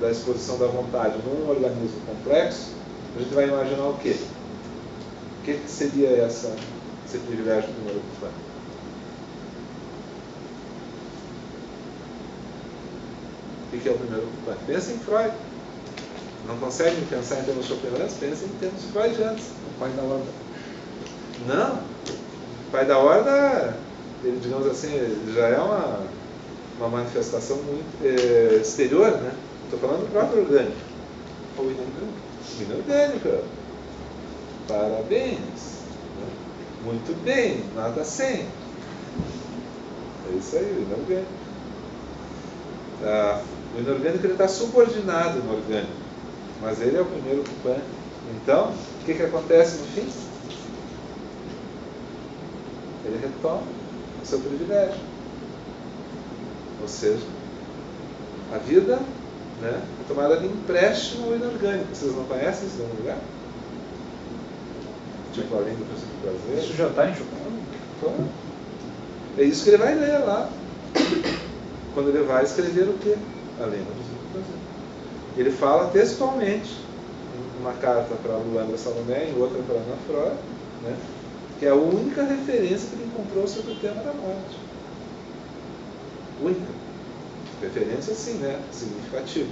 da exposição da vontade num organismo complexo, a gente vai imaginar o quê? O que seria essa, esse privilégio do número ocupante? O que é o primeiro ocupante? Pensa em Freud. Não conseguem pensar em termos Chopinianos? Pensa em termos freudianos. O pai da horda. Não. O pai da horda, ele, digamos assim, já é uma, uma manifestação muito eh, exterior, né? Estou falando do próprio orgânico. Ou inorgânico. Inorgânico. Parabéns. né? Muito bem, nada sem. É isso aí, o inorgânico. Ah, o inorgânico está subordinado no orgânico, mas ele é o primeiro ocupante. Então, o que, que acontece no fim? Ele retoma o seu privilégio. Ou seja, a vida né, é tomada de empréstimo inorgânico. Vocês não conhecem isso em algum lugar? Tipo, além do princípio do prazer? Isso já está em Schopenhauer? Claro. É isso que ele vai ler lá. Quando ele vai escrever o quê? A lenda do princípio do prazer. Ele fala textualmente, uma carta para Luanda Salomé e outra para Ana Freud, né, que é a única referência que ele encontrou sobre o tema da morte. Única. Referência, sim, né? Significativa.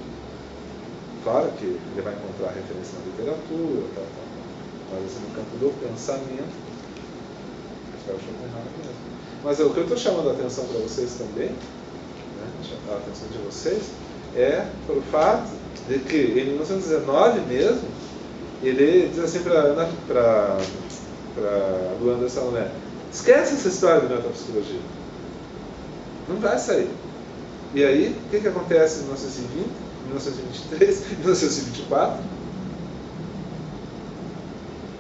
Claro que ele vai encontrar referência na literatura, tal, tal, tal. mas assim, no campo do pensamento, acho que é o Schopenhauer mesmo. Mas o que eu estou chamando a atenção para vocês também, né, a atenção de vocês, é pelo fato de que em 1919 mesmo, ele diz assim para Luanda Salomé, esquece essa história de metapsicologia. Não vai sair. E aí, o que, que acontece em 1920, 1923, 1924?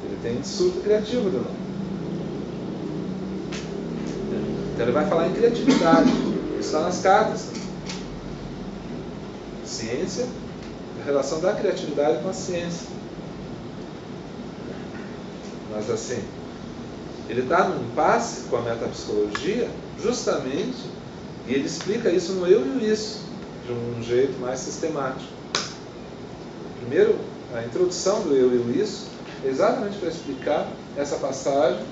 Ele tem surto criativo de novo. Então ele vai falar em criatividade. Isso está nas cartas. Ciência, a relação da criatividade com a ciência. Mas assim, ele está num impasse com a metapsicologia justamente, e ele explica isso no eu e o isso, de um jeito mais sistemático. Primeiro, a introdução do eu e o isso é exatamente para explicar essa passagem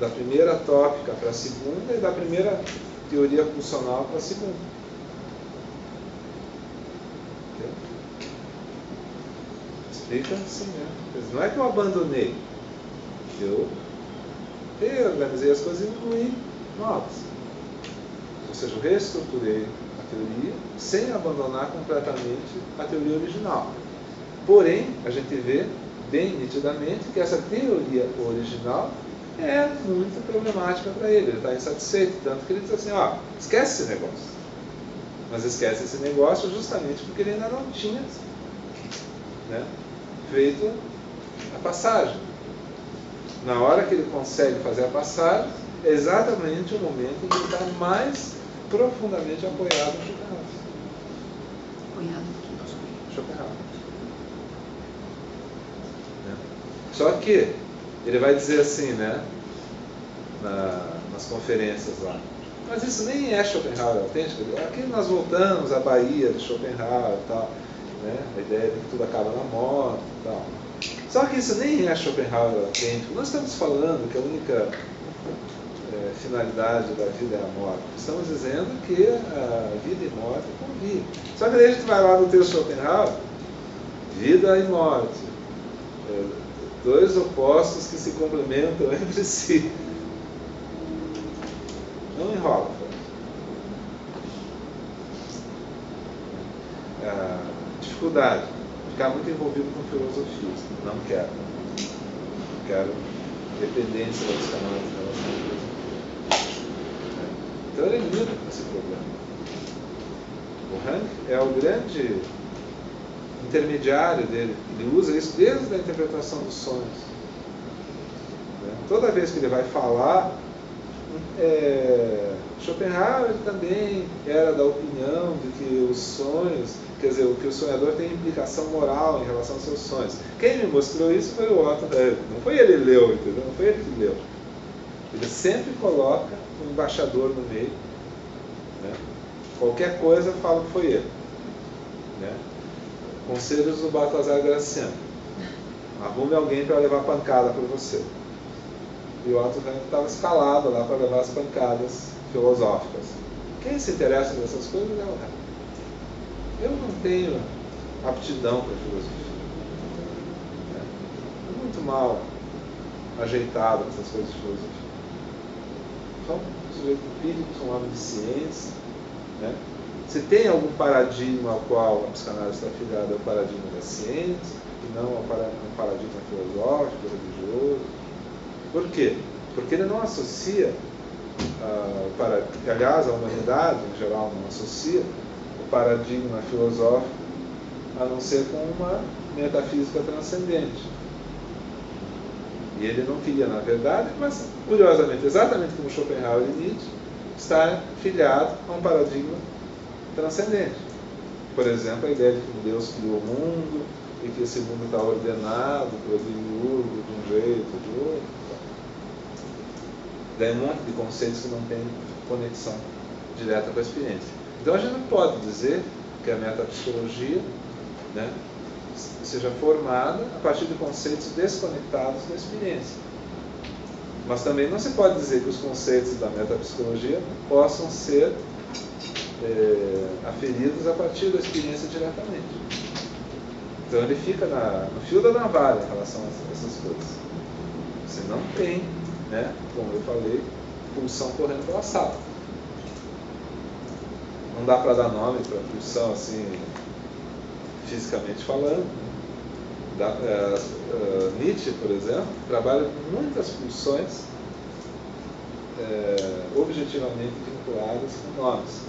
da primeira tópica para a segunda e da primeira teoria funcional para a segunda. Assim mesmo. Não é que eu abandonei, eu reorganizei as coisas e incluí novas. Ou seja, eu reestruturei a teoria sem abandonar completamente a teoria original. Porém, a gente vê bem nitidamente que essa teoria original é muito problemática para ele. Ele está insatisfeito, tanto que ele diz assim: ó, esquece esse negócio. Mas esquece esse negócio justamente porque ele ainda não tinha né, feito a passagem. Na hora que ele consegue fazer a passagem, é exatamente o momento em que ele está mais profundamente apoiado no Schopenhauer. Apoiado aqui. Schopenhauer. Né? Só que ele vai dizer assim, né? Na, nas conferências lá. Mas isso nem é Schopenhauer autêntico. Aqui nós voltamos à Bahia de Schopenhauer e tal. Né? A ideia de que tudo acaba na morte e tal. Só que isso nem é Schopenhauer autêntico. Nós estamos falando que a única é, finalidade da vida é a morte. Estamos dizendo que a vida e morte convivem. Só que daí a gente vai lá no texto Schopenhauer, vida e morte. É, dois opostos que se complementam [LAUGHS] entre si. Não enrola. A dificuldade, ficar muito envolvido com filosofia. Não quero. Não quero dependência das camadas em relação à filosofia. Então ele lida com esse problema. O Rank é o grande intermediário dele. Ele usa isso desde a interpretação dos sonhos. Né? Toda vez que ele vai falar é, Schopenhauer também era da opinião de que os sonhos, quer dizer, que o sonhador tem implicação moral em relação aos seus sonhos. Quem me mostrou isso foi o Otto Hebb. Não foi ele que leu, entendeu? Não foi ele que leu. Ele sempre coloca um embaixador no meio. Né? Qualquer coisa fala que foi ele. Né? Conselhos do Baltazar Graciano. Arrume alguém para levar pancada para você. E o Otto Rank estava escalado lá para levar as pancadas filosóficas. Quem se interessa nessas coisas é o Rank. Eu não tenho aptidão para filosofia. É muito mal ajeitado essas coisas de filosofia. Sou um sujeito empírico, sou um homem de ciência. Né? Se tem algum paradigma ao qual a psicanálise está afiliada, é o paradigma da ciência, e não um paradigma filosófico, religioso. Por quê? Porque ele não associa, uh, para, aliás, a humanidade em geral não associa paradigma filosófico a não ser com uma metafísica transcendente. E ele não queria, na verdade, mas curiosamente, exatamente como Schopenhauer e Nietzsche, está filiado a um paradigma transcendente. Por exemplo, a ideia de que Deus criou o mundo e que esse mundo está ordenado pelo demiurgo de um jeito, de outro. Daí um monte de conceitos que não têm conexão direta com a experiência. Então a gente não pode dizer que a metapsicologia né, seja formada a partir de conceitos desconectados da experiência. Mas também não se pode dizer que os conceitos da metapsicologia possam ser é, aferidos a partir da experiência diretamente. Então ele fica na, no fio da navalha em relação a essas coisas. Você não tem né? como eu falei, pulsão correndo pela sala. Não dá para dar nome para pulsão assim, fisicamente falando. Da, uh, uh, Nietzsche, por exemplo, trabalha com muitas pulsões uh, objetivamente vinculadas com nomes.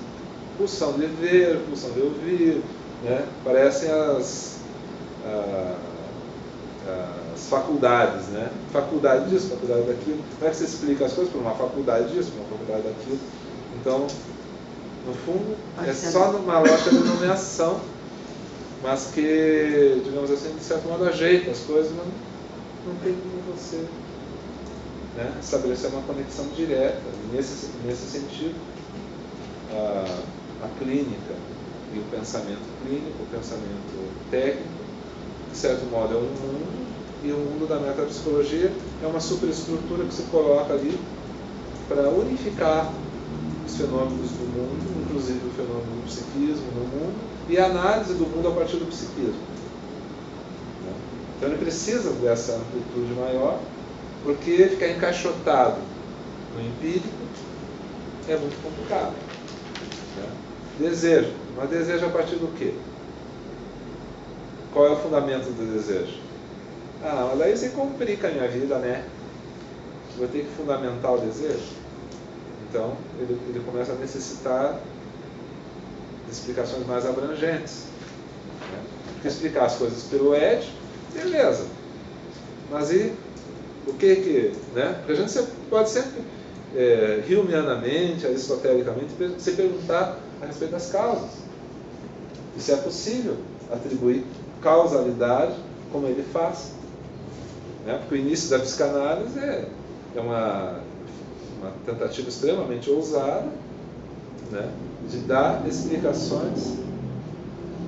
Pulsão de ver, pulsão de ouvir, né? parecem as as faculdades, né? Faculdade disso, faculdade daquilo. Como é que você explica as coisas? Por uma faculdade disso, uma faculdade daquilo. Então, no fundo, é só numa lógica de nomeação, mas que, digamos assim, de certo modo ajeita as coisas, mas não tem como você né, estabelecer uma conexão direta. Nesse, nesse sentido, a, a clínica e o pensamento clínico, o pensamento técnico, de certo modo é um mundo e o mundo da metapsicologia é uma superestrutura que se coloca ali para unificar os fenômenos do mundo, inclusive o fenômeno do psiquismo no mundo, e a análise do mundo a partir do psiquismo. Então ele precisa dessa amplitude maior, porque ficar encaixotado no empírico é muito complicado. Né? Desejo. Mas desejo a partir do quê? Qual é o fundamento do desejo? Ah, mas aí você complica a minha vida, né? Vou ter que fundamentar o desejo. Então, ele, ele começa a necessitar de explicações mais abrangentes. Né? Explicar as coisas pelo Ed, beleza. Mas e o que que. Né? Porque a gente pode sempre, é, riumianamente, aristotelicamente, se perguntar a respeito das causas. E se é possível atribuir causalidade como ele faz. Né? Porque o início da psicanálise é, é uma, uma tentativa extremamente ousada né? de dar explicações,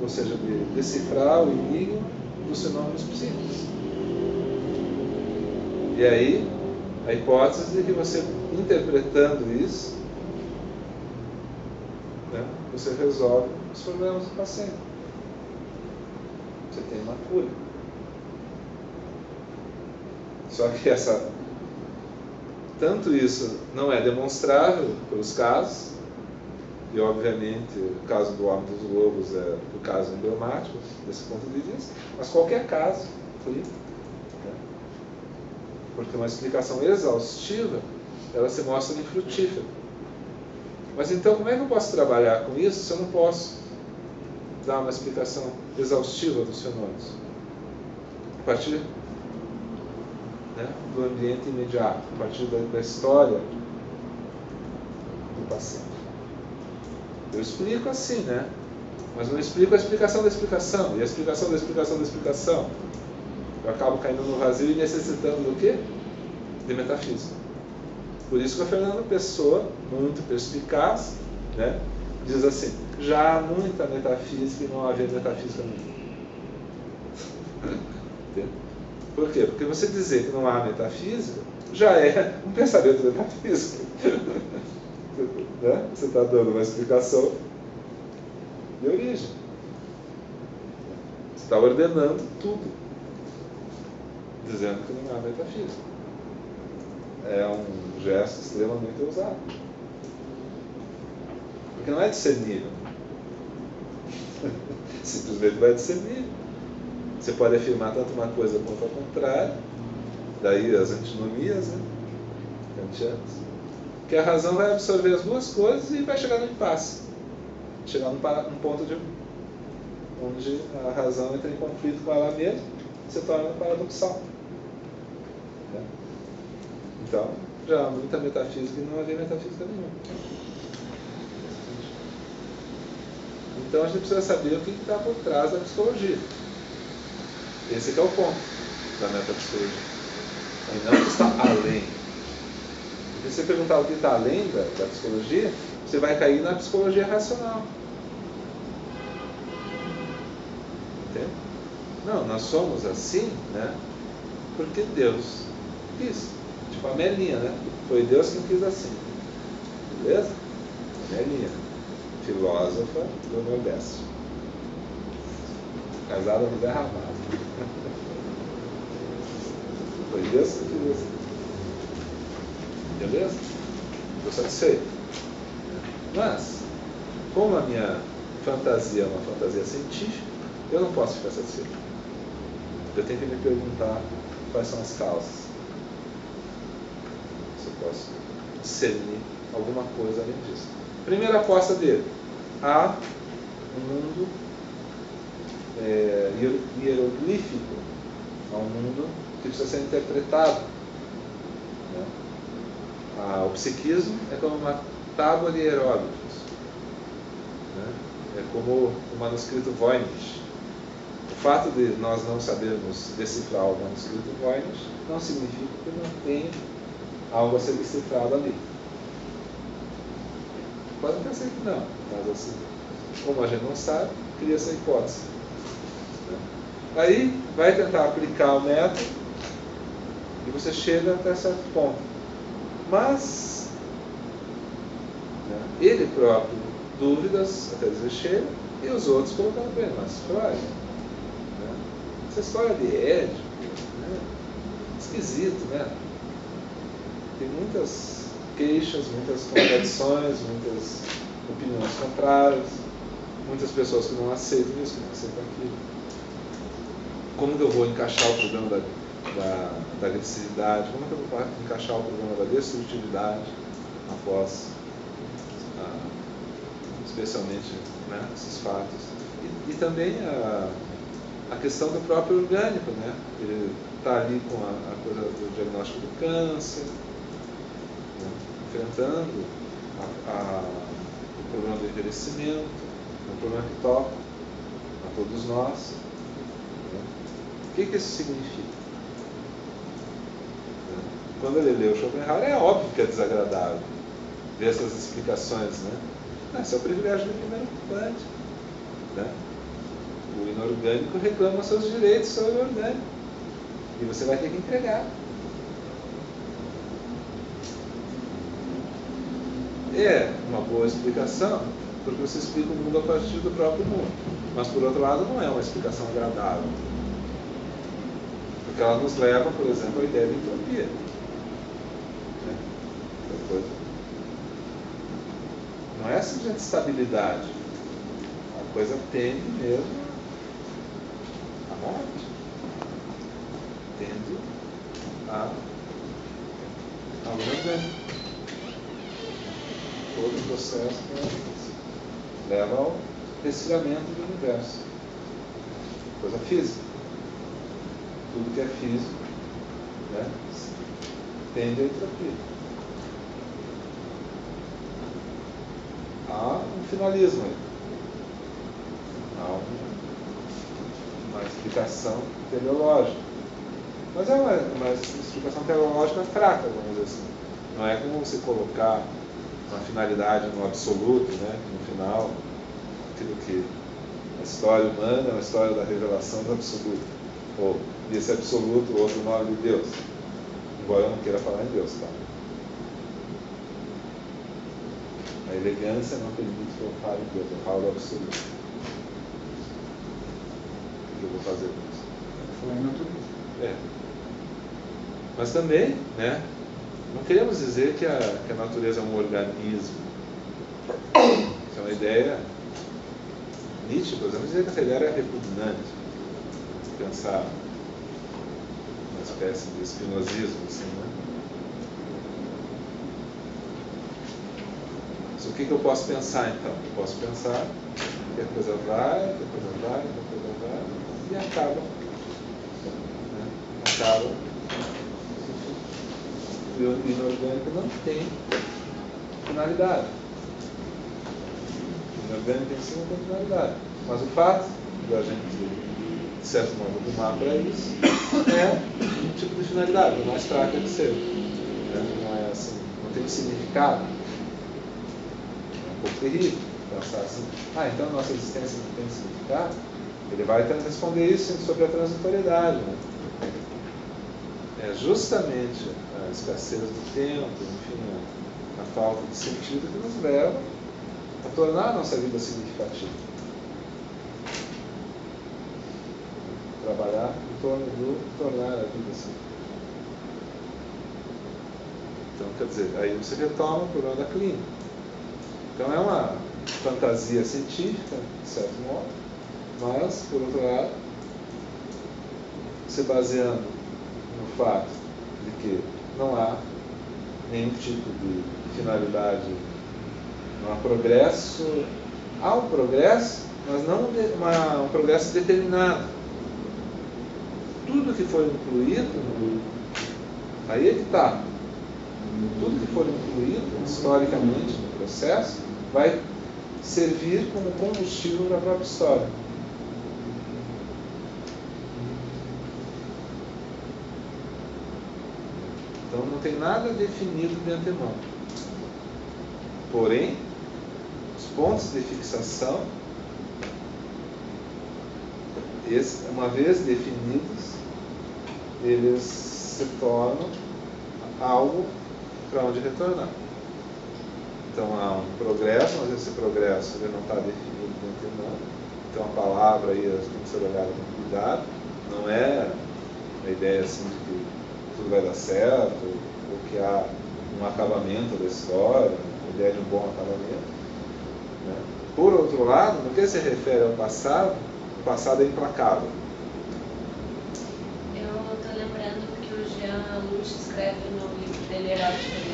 ou seja, de decifrar o enigma dos fenômenos psíquicos. E aí, a hipótese de que você, interpretando isso, né, você resolve os problemas do paciente. Você tem uma cura. Só que essa tanto isso não é demonstrável pelos casos, e obviamente o caso do Homem dos Lobos é o caso emblemático desse ponto de vista, mas qualquer caso né? porque uma explicação exaustiva ela se mostra infrutífera. Mas então como é que eu posso trabalhar com isso se eu não posso dar uma explicação exaustiva dos fenômenos? A partir né, do ambiente imediato, a partir da, da história paciente. Eu explico assim, né? Mas não explico a explicação da explicação. E a explicação da explicação da explicação. Eu acabo caindo no vazio e necessitando do quê? De metafísica. Por isso que a Fernanda Pessoa, muito perspicaz, né, diz assim, já há muita metafísica e não havia metafísica nenhuma. [LAUGHS] Por quê? Porque você dizer que não há metafísica já é um pensamento metafísico. [LAUGHS] né? Você está dando uma explicação de origem. Você está ordenando tudo, dizendo que não há metafísica. É um gesto extremamente ousado. Porque não é discernível. [LAUGHS] Simplesmente vai discernir. Você pode afirmar tanto uma coisa quanto a contrária, daí as antinomias, né? Que a razão vai absorver as duas coisas e vai chegar no impasse. Chegar num, num ponto de, onde a razão entra em conflito com ela mesma, se torna paradoxal. Né? Então, já há muita metafísica e não havia metafísica nenhuma. Então a gente precisa saber o que está por trás da psicologia. Esse é o ponto da metapsicologia. E não está além. Se você perguntar o que está além da, da psicologia, você vai cair na psicologia racional. Entende? Não, nós somos assim, né? Porque Deus quis. Tipo a Melinha, né? Foi Deus quem quis assim. Beleza? Melinha filósofa do Nordeste. Casada no Zé Ramalho. Foi Deus que. Beleza? Estou satisfeito. Mas, como a minha fantasia é uma fantasia científica, eu não posso ficar satisfeito. Eu tenho que me perguntar quais são as causas. Se eu posso discernir alguma coisa além disso. Primeira aposta dele há um mundo é, hieroglífico, há um mundo que precisa ser interpretado. Né? Ah, o psiquismo é como uma tábua de hieróglifos. Né? É como o manuscrito Voynich. O fato de nós não sabermos decifrar o manuscrito Voynich não significa que não tem algo a ser decifrado ali. Pode até ser que não, mas assim, como a gente não sabe, cria essa hipótese. Aí vai tentar aplicar o método e você chega até certo ponto. Mas né, ele próprio, dúvidas, até dizer chega, e os outros colocando bem, mas Freud. Né? Essa história de Édipo, né? esquisito, né? Tem muitas queixas, muitas contradições, muitas opiniões contrárias, muitas pessoas que não aceitam isso, que não aceitam aquilo. Como que eu vou encaixar o problema da, da, da agressividade? Como que eu vou encaixar o problema da destrutividade após, ah, especialmente, né, esses fatos? E, e também a, a questão do próprio orgânico, né? Ele está ali com a, a coisa do diagnóstico do câncer, enfrentando a, o problema do envelhecimento, é um problema que toca a todos nós. Que, que isso significa? Quando ele leu Schopenhauer, é óbvio que é desagradável ver essas explicações. Né? Esse é o privilégio do primeiro ocupante. Né? O inorgânico reclama seus direitos sobre o orgânico. E você vai ter que entregar. é uma boa explicação, porque você explica o mundo a partir do próprio mundo. Mas, por outro lado, não é uma explicação agradável. Porque ela nos leva, por exemplo, à ideia de entropia. Né? Não é simplesmente estabilidade. A coisa tende mesmo à morte. Tende a, a grande todo o processo leva ao resfriamento do universo. Coisa física. Tudo que é físico né, tende a entropia. finalismo. Aí. Há uma explicação teleológica. Mas é uma, uma explicação teleológica fraca, vamos dizer assim. Não é como você colocar uma finalidade no absoluto, né? no final, aquilo que a história humana é uma história da revelação do absoluto. Ou esse absoluto, outro nome de Deus. Embora eu não queira falar em Deus, tá? A elegância não permite que eu fale em Deus, eu falo do absoluto. O que eu vou fazer com isso? Falar em natureza. É. Mas também, né? Não queremos dizer que a, que a natureza é um organismo. Isso é uma ideia. Nietzsche, por exemplo, dizia que essa ideia era repugnante. Pensar espécie de espinosismo, assim, né? Mas o que, que eu posso pensar então? Eu posso pensar que a coisa vai, que a coisa vai, que a coisa vai, e acaba. Né? Acaba. E o inorgânico não tem finalidade. O inorgânico em si não tem finalidade. Mas o fato de a gente, de certo modo, arrumar para isso é um tipo de finalidade, por mais fraca que seja. Né? Não é assim, não tem significado um pouco terrível pensar assim, ah, então a nossa existência não tem significado. Ele vai responder isso sobre a transitoriedade. Né? É justamente a escassez do tempo, enfim, a, a falta de sentido que nos leva a tornar a nossa vida significativa. Trabalhar em torno do tornar a vida significativa. Então, quer dizer, aí você retoma o problema da clínica. Então é uma fantasia científica, de certo modo, mas, por outro lado, se baseando no fato de que não há nenhum tipo de finalidade, não há progresso, há um progresso, mas não uma, um progresso determinado. Tudo que for incluído, aí é que está. Tudo que for incluído historicamente no processo vai servir como combustível para a própria história. Então não tem nada definido de antemão. Porém, os pontos de fixação, uma vez definidos, eles se tornam algo para onde retornar. Então há um progresso, mas esse progresso ele não está definido de antemão. Então a palavra aí tem que ser olhada com cuidado. Não é a ideia assim de que tudo vai dar certo, ou que há um acabamento da história, a ideia de um bom acabamento. Né? Por outro lado, no que se refere ao passado, o passado é implacável. Eu estou lembrando que o Escreve no livro dele, Erótica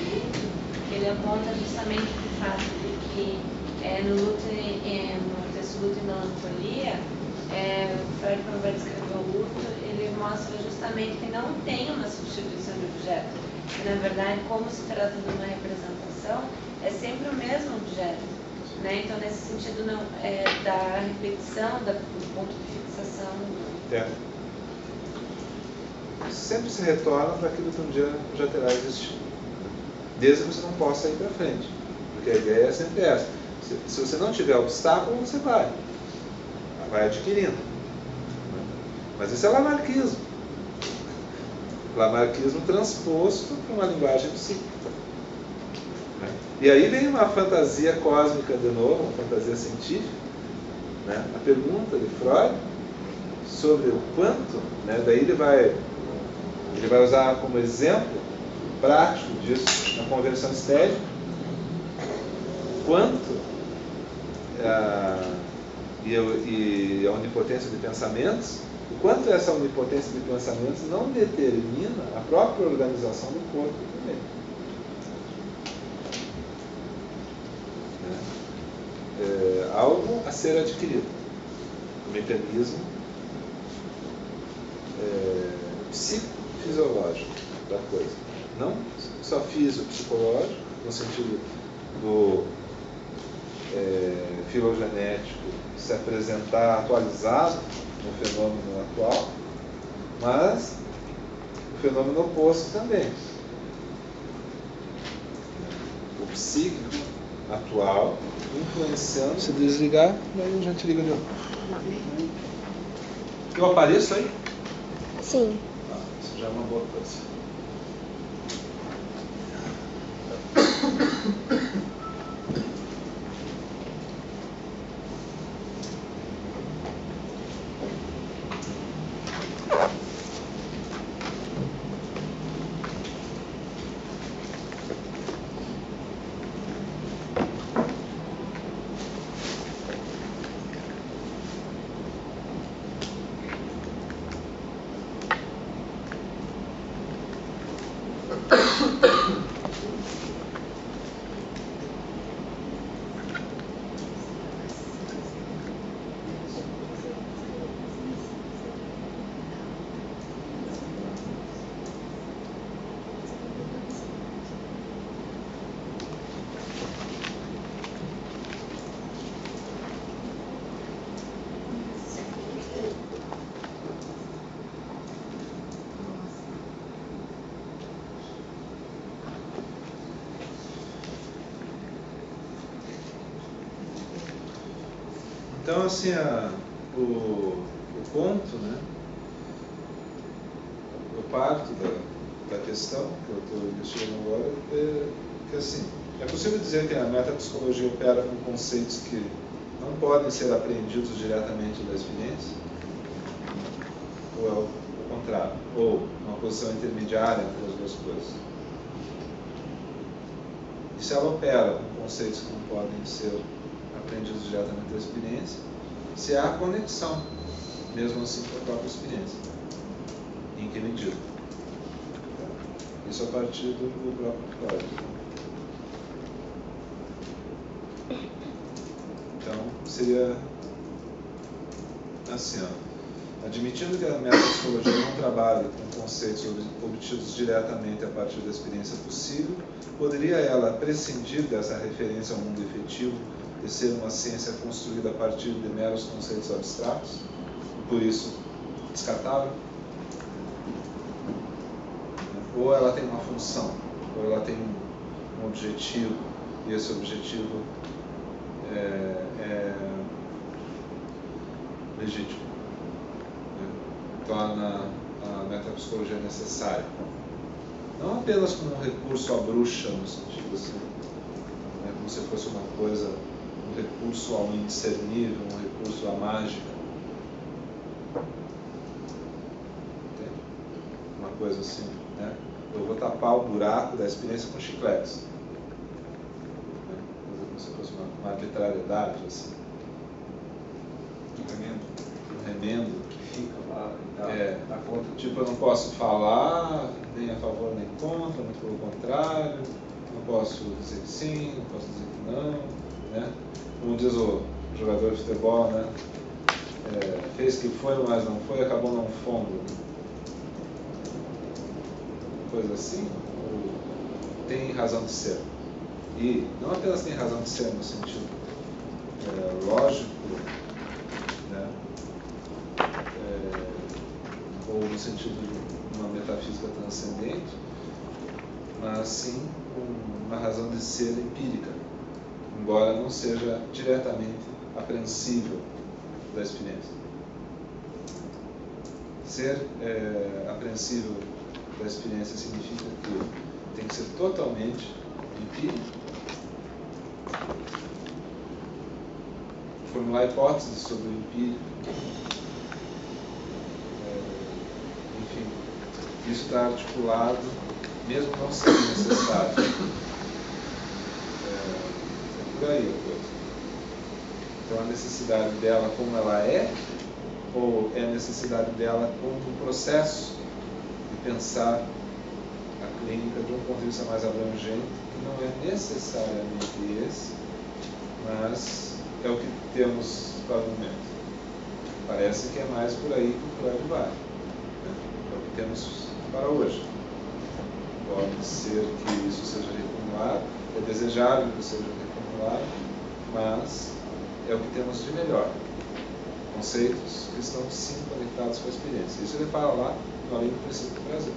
ele aponta justamente o fato de que é, no, luto, é, no texto Luto e Melancolia, é, Freud, quando vai descrever o luto, ele mostra justamente que não tem uma substituição de objeto. Que, na verdade, como se trata de uma representação, é sempre o mesmo objeto. Né? Então, nesse sentido, não, é, da repetição, da, do ponto de fixação. É. Sempre se retorna para aquilo que um dia já terá existido desde que você não possa ir para frente. Porque a ideia é sempre essa. Se, se você não tiver obstáculo, você vai. Vai adquirindo. Mas isso é lamarquismo. Lamarquismo transposto para uma linguagem psíquica. E aí vem uma fantasia cósmica de novo, uma fantasia científica. Né? A pergunta de Freud sobre o quanto, né? daí ele vai, ele vai usar como exemplo prático disso na conversão estética, quanto a, e, e a onipotência de pensamentos, o quanto essa onipotência de pensamentos não determina a própria organização do corpo também. É, é algo a ser adquirido. O mecanismo é, psicofisiológico da coisa não só físico, psicológico, no sentido do é, filogenético se apresentar atualizado no fenômeno atual, mas o fenômeno oposto também. O psíquico atual influenciando. Se desligar, daí a gente liga de novo. Eu apareço aí? Sim. Ah, isso já é uma boa coisa. Então, assim, a, o, o ponto, né? Eu parto da, da questão que eu estou investigando agora é que, assim, é possível dizer que a metapsicologia opera com conceitos que não podem ser apreendidos diretamente da experiência? Ou é o, o contrário? Ou uma posição intermediária entre as duas coisas? E se ela opera com conceitos que não podem ser aprendidos diretamente da experiência, se há conexão, mesmo assim, com a própria experiência. Em que medida? Isso a partir do, próprio código. Então, seria assim, ó. Admitindo que a metapsicologia não trabalha com conceitos obtidos diretamente a partir da experiência possível, poderia ela prescindir dessa referência ao mundo efetivo de ser uma ciência construída a partir de meros conceitos abstratos, e por isso descartável? Ou ela tem uma função, ou ela tem um objetivo, e esse objetivo é, é legítimo, né? torna a metapsicologia necessária. Não apenas como um recurso à bruxa, no sentido assim, né? como se fosse uma coisa recurso ao indiscernível, um recurso à mágica. Entende? Uma coisa assim, né? Eu vou tapar o buraco da experiência com chicletes. Né? Como se fosse uma, uma arbitrariedade, assim. Um remendo. Um remendo. Que fica lá e dá, É. dá conta. Tipo, eu não posso falar nem a favor nem contra, muito pelo contrário. Não posso dizer que sim, não posso dizer que não. Né? Como diz o jogador de futebol, né? É, fez que foi, mas não foi, acabou não fundo. Coisa assim, tem razão de ser. E não apenas tem razão de ser no sentido é, lógico, né? É, ou no sentido de uma metafísica transcendente, mas sim uma razão de ser empírica, embora não seja diretamente apreensível da experiência. Ser é, apreensível da experiência significa que tem que ser totalmente empírico, formular hipóteses sobre o empírico, é, enfim, isso está articulado, mesmo não sendo necessário. É, é por aí a coisa. Então a necessidade dela como ela é, ou é a necessidade dela como um processo de pensar a clínica de um ponto de vista mais abrangente, que não é necessariamente esse, mas é o que temos para o momento. Parece que é mais por aí que o Cléber vai. Né? É o que temos para hoje. Pode ser que isso seja reformulado, é desejável que seja reformulado, mas é o que temos de melhor. Conceitos que estão sim conectados com a experiência. Isso ele fala lá no Além do Princípio do Prazer.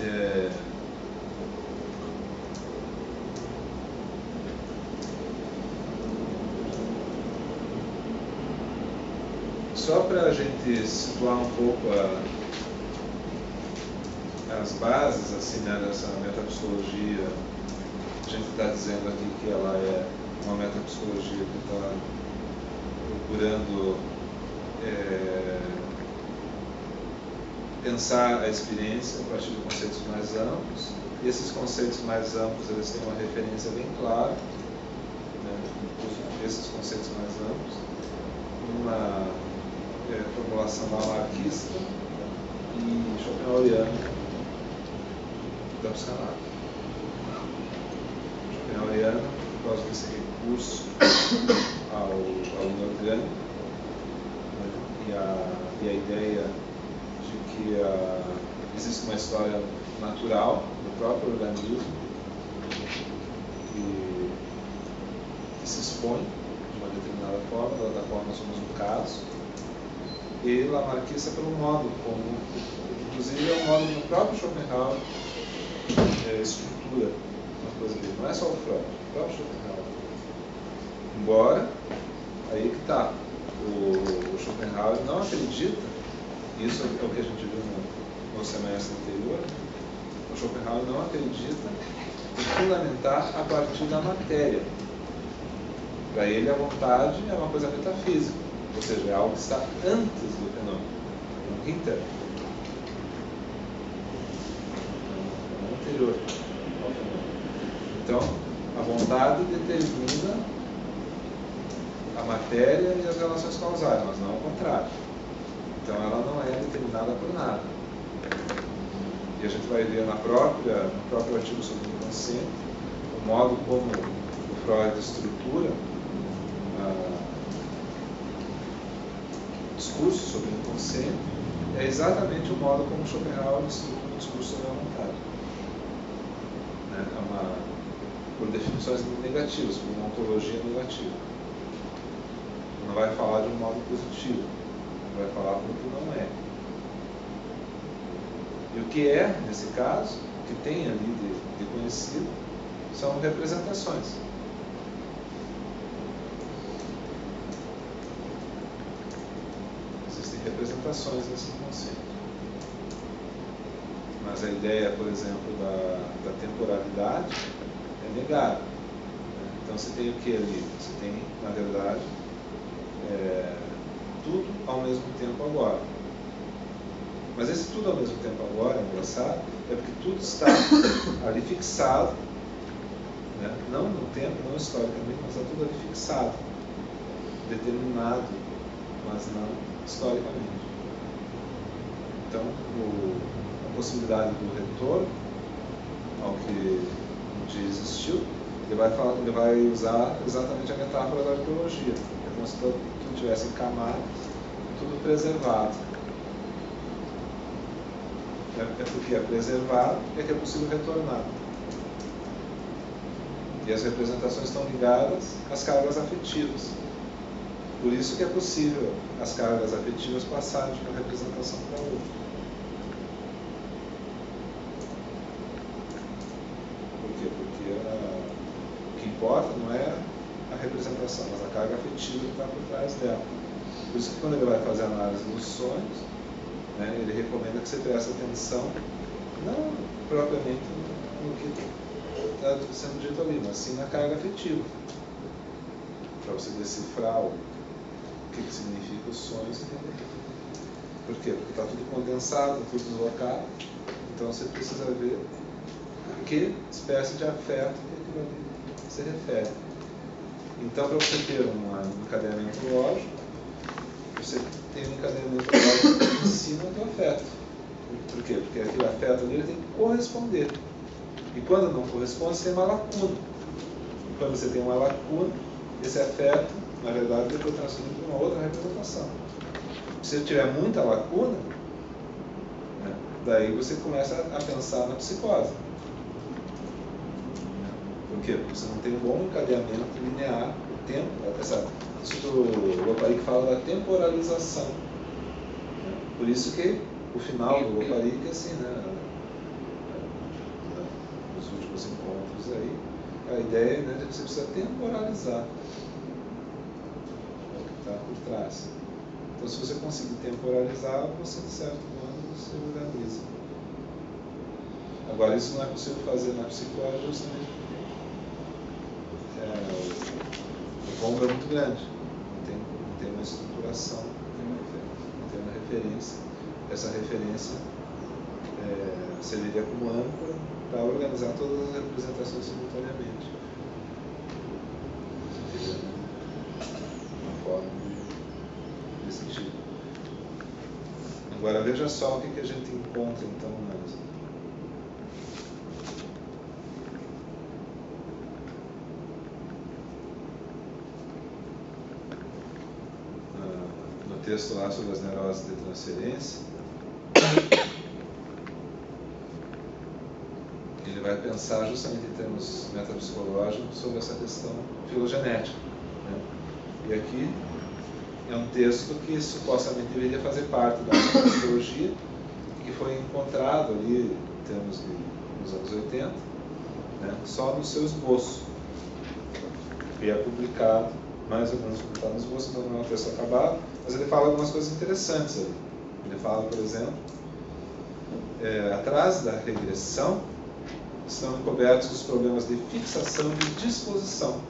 É... Só para a gente situar um pouco a, as bases assim, né, dessa metapsicologia, a gente está dizendo aqui que ela é uma metapsicologia que está procurando é, pensar a experiência a partir de conceitos mais amplos. E esses conceitos mais amplos eles têm uma referência bem clara, né, esses conceitos mais amplos, uma é, formulação anarquista e schopenhaueriana da psicanálise. Schopenhaueriana, por causa desse recurso ao, ao inorgânico né, e, a, e a ideia que uh, existe uma história natural do próprio organismo que, que, se expõe de uma determinada forma, da qual nós somos um caso, e Lamarckista pelo modo como, inclusive é um modo que o próprio Schopenhauer é, estrutura dele, não é só o Freud, o próprio Schopenhauer. Embora, aí que está, o, o Schopenhauer não acredita isso é o que a gente viu no, no semestre anterior. O Schopenhauer não acredita em fundamentar a partir da matéria. Para ele, a vontade é uma coisa metafísica, ou seja, é algo que está antes do fenômeno, inter. É anterior ao fenômeno. Então, a vontade determina a matéria e as relações causais, mas não ao contrário. Então ela não é determinada por nada. E a gente vai ver na própria, no próprio artigo sobre o inconsciente o modo como o Freud estrutura ah, o discurso sobre o inconsciente é exatamente o modo como Schopenhauer estrutura o discurso sobre a vontade. Né? É uma, por definições negativas, por uma ontologia negativa. Não vai falar de um modo positivo vai falar com o que não é. E o que é, nesse caso, o que tem ali de, de conhecido, são representações. Existem representações nesse conceito. Mas a ideia, por exemplo, da, da temporalidade é negada. Então você tem o que ali? Você tem, na verdade, é, tudo ao mesmo tempo agora. Mas esse tudo ao mesmo tempo agora, é engraçado, é porque tudo está [COUGHS] ali fixado, né? não no tempo, não historicamente, mas está tudo ali fixado, determinado, mas não historicamente. Então, o, a possibilidade do retorno ao que existiu, ele vai, falar, ele vai usar exatamente a metáfora da arqueologia. É como se tivessem camadas, tudo preservado. É, é porque é preservado é que é possível retornar. E as representações estão ligadas às cargas afetivas. Por isso que é possível as cargas afetivas passarem de uma representação para outra. Por quê? Porque a, o que importa não é a representação, mas a carga afetiva que está por trás dela. Por isso que quando ele vai fazer a análise dos sonhos, né, ele recomenda que você preste atenção, não propriamente no que está sendo dito ali, mas sim na carga afetiva. Para você decifrar o que, que significa os sonhos. Por quê? Porque está tudo condensado, tudo deslocado. Então você precisa ver a que espécie de afeto que se refere. Então, para você ter um encadeamento lógico, você tem um encadeamento lógico que ensina o teu afeto. Por quê? Porque aquele afeto ali tem que corresponder. E quando não corresponde, você tem uma lacuna. E quando você tem uma lacuna, esse afeto, na verdade, depois transferido para uma outra representação. Se tiver muita lacuna, daí você começa a pensar na psicose. Por quê? Porque você não tem um bom encadeamento linear, tempo, essa, isso do Loparic fala da temporalização. Por isso que o final do Loparic é assim, né? Nos últimos encontros aí, a ideia né, de que você precisa temporalizar o que está por trás. Então, se você conseguir temporalizar, você, de certo modo, você organiza. Agora, isso não é possível fazer na psicologia justamente porque é, o, o bombo é muito grande, não tem, não tem uma estruturação, não tem uma referência. Essa referência é, serviria como âncora para organizar todas as representações simultaneamente. Uma forma desse tipo. Agora veja só o que, que a gente encontra então nas, no texto lá sobre as neuroses de transferência, ele vai pensar justamente em termos metapsicológicos sobre essa questão filogenética. Né? E aqui é um texto que supostamente deveria fazer parte da psicologia, que foi encontrado ali em termos de, nos anos 80, né? só no seu esboço, que é publicado mais como está esboço, então não é um texto acabado, mas ele fala algumas coisas interessantes ali. Ele fala, por exemplo, é, atrás da regressão estão encobertos os problemas de fixação e disposição.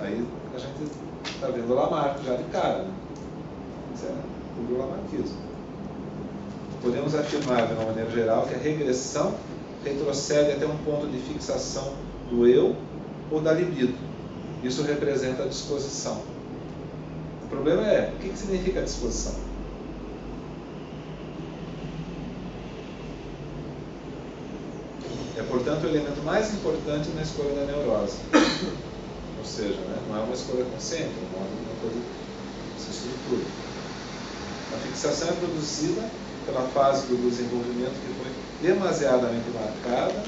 Aí a gente está vendo Lamarck já de cara, né? É o Lamarckismo. Podemos afirmar, de uma maneira geral, que a regressão retrocede até um ponto de fixação do eu ou da libido. Isso representa a disposição. O problema é, o que significa a disposição? É, portanto, o elemento mais importante na escolha da neurose. Ou seja, né, não é uma escolha consciente, é um modo como a coisa se estrutura. A fixação é produzida pela fase do desenvolvimento que foi demasiadamente marcada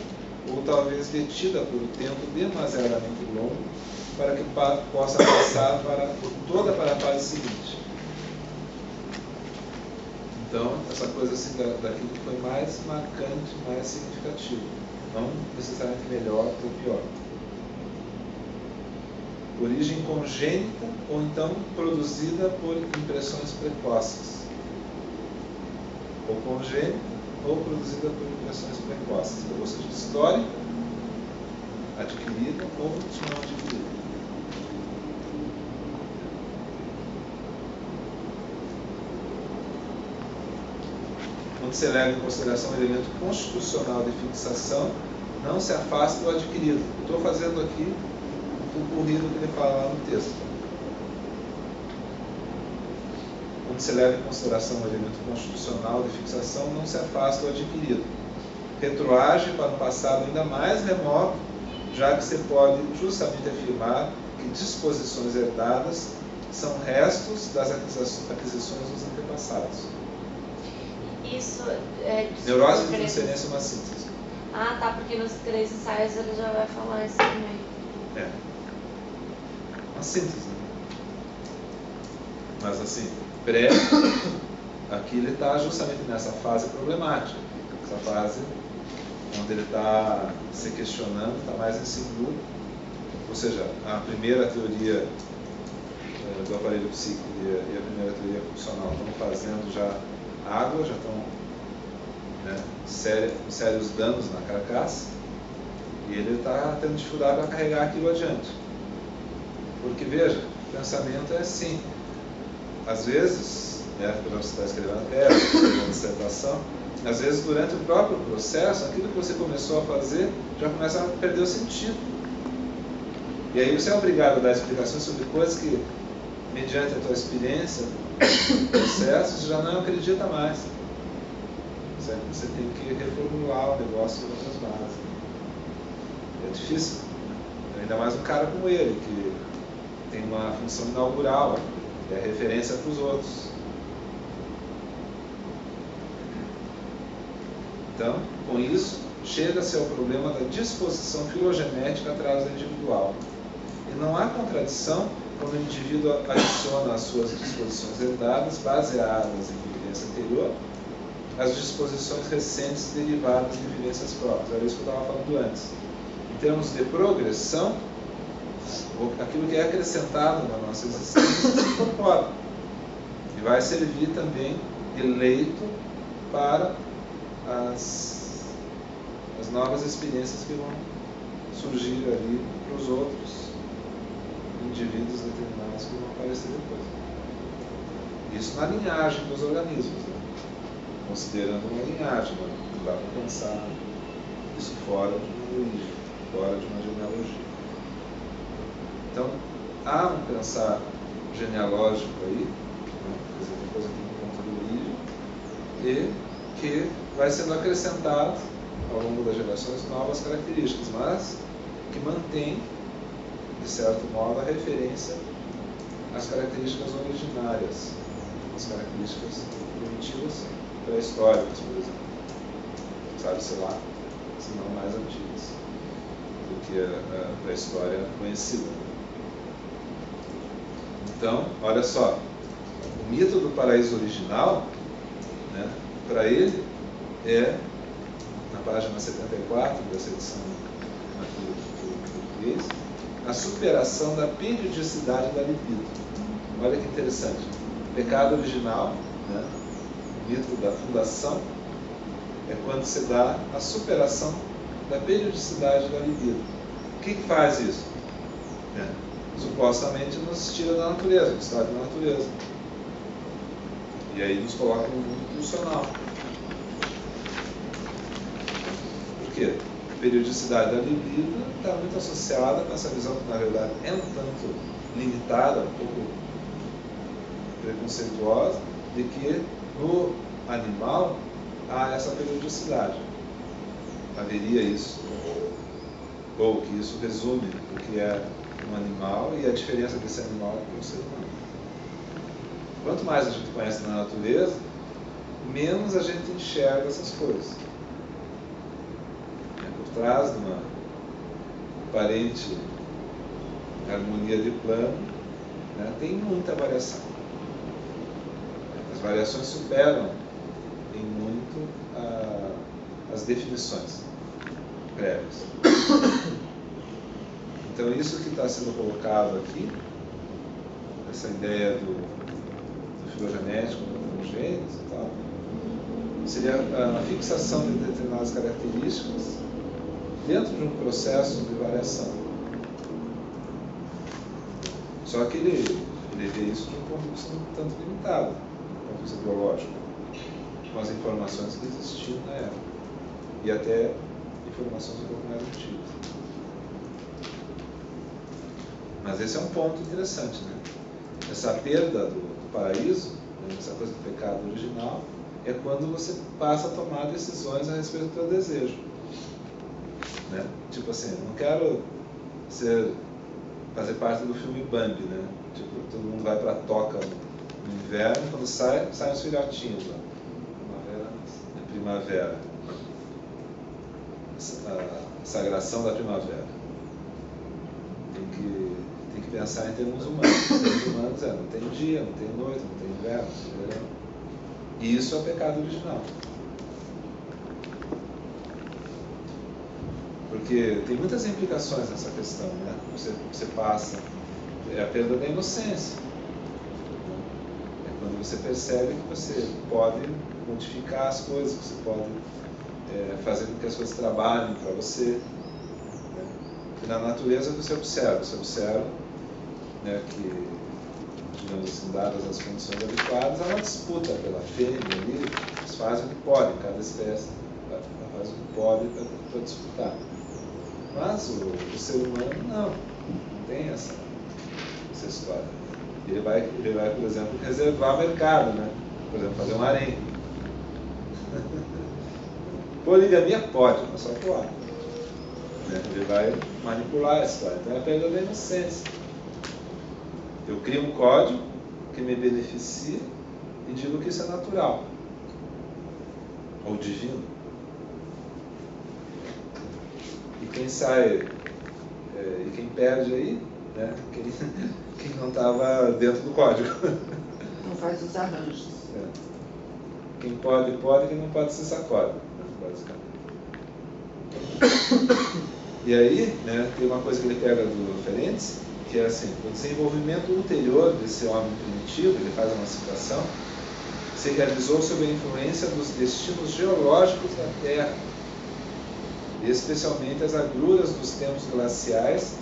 ou talvez detida por um tempo demasiadamente longo para que possa passar para toda para a fase seguinte. Então, essa coisa assim daquilo que foi mais marcante, mais significativo, não necessariamente melhor ou pior. Origem congênita ou então produzida por impressões precoces. Ou congênita ou produzida por impressões precoces, ou seja, histórica, adquirida ou não adquirida. Quando se leva em consideração o elemento constitucional de fixação, não se afasta do adquirido. Estou fazendo aqui o corrido que ele fala lá no texto. Quando se leva em consideração o elemento constitucional de fixação, não se afasta do adquirido. Retroage para um passado ainda mais remoto, já que se pode justamente afirmar que disposições herdadas são restos das aquisições dos antepassados. Isso é. Neurose de transferência é uma síntese. Ah, tá, porque nos três ensaios ele já vai falar isso também. É. Uma síntese. Né? Mas assim, pré, aqui ele está justamente nessa fase problemática. Essa fase onde ele está se questionando, está mais inseguro. Ou seja, a primeira teoria eh, do aparelho psíquico e a primeira teoria funcional estão fazendo já água, já estão né, sérios, sérios danos na carcaça, e ele está tendo dificuldade para carregar aquilo adiante. Porque veja, o pensamento é assim. Às vezes, né, quando você está escrevendo a tese, escrevendo dissertação, às vezes durante o próprio processo, aquilo que você começou a fazer já começa a perder o sentido. E aí você é obrigado a dar explicações sobre coisas que, mediante a tua experiência, processos, já não acredita mais. Você tem que reformular o negócio em outras bases. É difícil. Ainda mais um cara como ele, que tem uma função inaugural, é referência para os outros. Então, com isso, chega-se ao problema da disposição filogenética atrás da individual. E não há contradição quando o indivíduo adiciona às suas disposições herdadas, baseadas em vivência anterior, as disposições recentes derivadas de vivências próprias. Era isso que eu estava falando antes. Em termos de progressão, aquilo que é acrescentado na nossa existência se incorpora e vai servir também de leito para as, as novas experiências que vão surgir ali para os outros indivíduos determinados que vão aparecer depois. Isso na linhagem dos organismos, né? considerando uma linhagem, né? não dá para pensar isso fora de uma origem, fora de uma genealogia. Então, há um pensar genealógico aí, né? quer dizer, depois aqui no ponto de origem, e que vai sendo acrescentado ao longo das gerações novas características, mas que mantém, de certo modo, a referência às características originárias, às características primitivas pré-históricas, por exemplo. Sabe-se lá, se não mais antigas do que a, a, a história conhecida. Então, olha só, o mito do paraíso original, né, para ele, é, na página 74 dessa edição a superação da periodicidade da libido. Olha que interessante. Pecado original, né, mito da fundação, é quando se dá a superação da periodicidade da libido. O que, que faz isso? É supostamente nos tira da natureza, do estado da natureza. E aí nos coloca no mundo pulsional. Por quê? Periodicidade da libido está muito associada com essa visão que, na verdade, é um tanto limitada, um pouco preconceituosa, de que no animal há essa periodicidade. Haveria isso. Ou que isso resume o que é um animal e a diferença desse animal para o ser humano. Quanto mais a gente conhece na natureza, menos a gente enxerga essas coisas. É, por trás de uma aparente harmonia de plano, né, tem muita variação. As variações superam em muito a, as definições prévias. Então, isso que está sendo colocado aqui, essa ideia do, do filogenético, do genes e tal, seria a fixação de determinadas características dentro de um processo de variação. Só que ele, ele vê isso de um ponto de vista um tanto limitado, do ponto de vista biológico, com as informações que existiam na época, e até informações um pouco mais antigas. Mas esse é um ponto interessante, né? Essa perda do, do paraíso, né? essa coisa do pecado original, é quando você passa a tomar decisões a respeito do teu desejo. Né? Tipo assim, não quero ser, fazer parte do filme Bambi, né? Tipo, todo mundo vai para a toca no inverno, quando sai, saem os filhotinhos lá. Primavera, é primavera. A sagração da primavera. Tem que tem que pensar em termos humanos. Em termos humanos é, não tem dia, não tem noite, não tem inverno, não tem verão. E isso é pecado original. Porque tem muitas implicações nessa questão, né? Você, você passa, é a perda da inocência. É quando você percebe que você pode modificar as coisas, que você pode é, fazer com que as coisas trabalhem para você. Né? E na natureza você observa, você observa né, que, digamos assim, dadas as condições adequadas, uma disputa pela fêmea ali, eles fazem o que podem, cada espécie faz o que pode para disputar. Mas o, o, ser humano não, não tem essa, essa história. Ele vai, ele vai, por exemplo, reservar mercado, né? Por exemplo, fazer um harém. [LAUGHS] Poligamia pode, mas só que lá. Né? Ele vai manipular a história. Então é a perda da inocência. Eu crio um código que me beneficia e digo que isso é natural ou divino. E quem sai, é, e quem perde aí, né? quem, [LAUGHS] quem não estava dentro do código. Não faz os arranjos. É. Quem pode, pode, quem não pode se sacode, basicamente. E aí, né, tem uma coisa que ele pega do Ferenc, que é assim, o desenvolvimento ulterior desse homem primitivo, ele faz uma citação, se realizou sob a influência dos destinos geológicos da Terra, especialmente as agruras dos tempos glaciais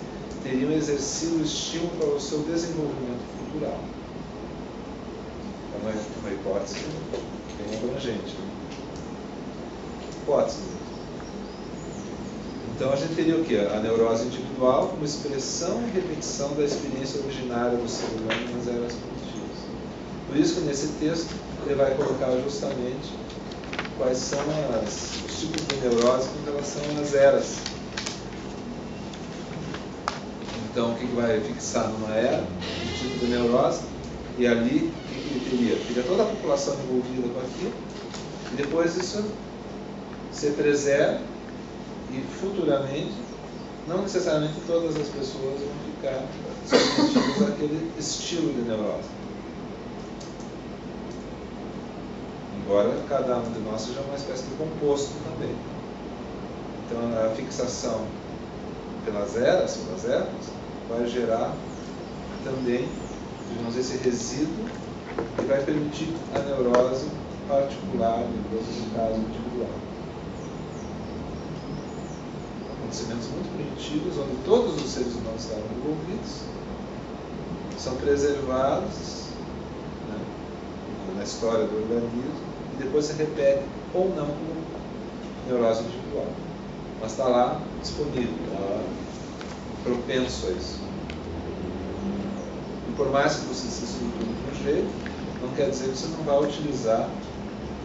teriam exercido estímulo para o seu desenvolvimento cultural. É uma, uma hipótese bem abrangente. Né? Hipótese. Então a gente teria o que? A neurose individual como expressão e repetição da experiência originária do ser humano nas eras primitivas. Por isso que nesse texto ele vai colocar justamente quais são as, os tipos de neurose com relação às eras. Então o que, que vai fixar numa era, o tipo de neurose, e ali o que, que ele teria? Teria toda a população envolvida com aquilo, e depois isso se preserva e futuramente, não necessariamente todas as pessoas vão ficar submetidas àquele estilo de neurose. Embora cada um de nós seja uma espécie de composto também. Então a fixação pelas eras, pelas épocas, vai gerar também, digamos, esse resíduo que vai permitir a neurose particular, depois no caso individual. acontecimentos muito primitivos, onde todos os seres humanos estavam envolvidos, são preservados né, na história do organismo e depois se repete ou não como neurose individual. Mas está lá disponível, está lá propenso a isso. E por mais que você se estruture de um jeito, não quer dizer que você não vai utilizar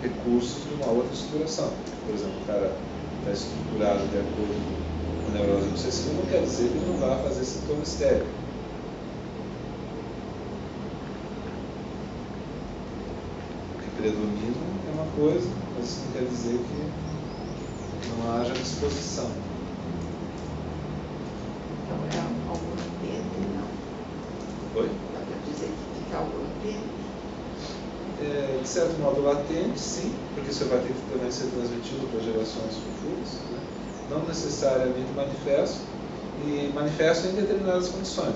recursos de uma outra estruturação. Por exemplo, o cara está estruturado de acordo neurose obsessiva não quer dizer que ele não vá fazer sintoma estéreo. O que predomina é uma coisa, mas isso não quer dizer que não haja disposição. Então é algo latente, não? Oi? Dá para dizer que fica algo latente? É, de certo modo latente, sim, porque isso vai ter que também ser transmitido para gerações futuras. Né? não necessariamente manifesto, e manifesto em determinadas condições.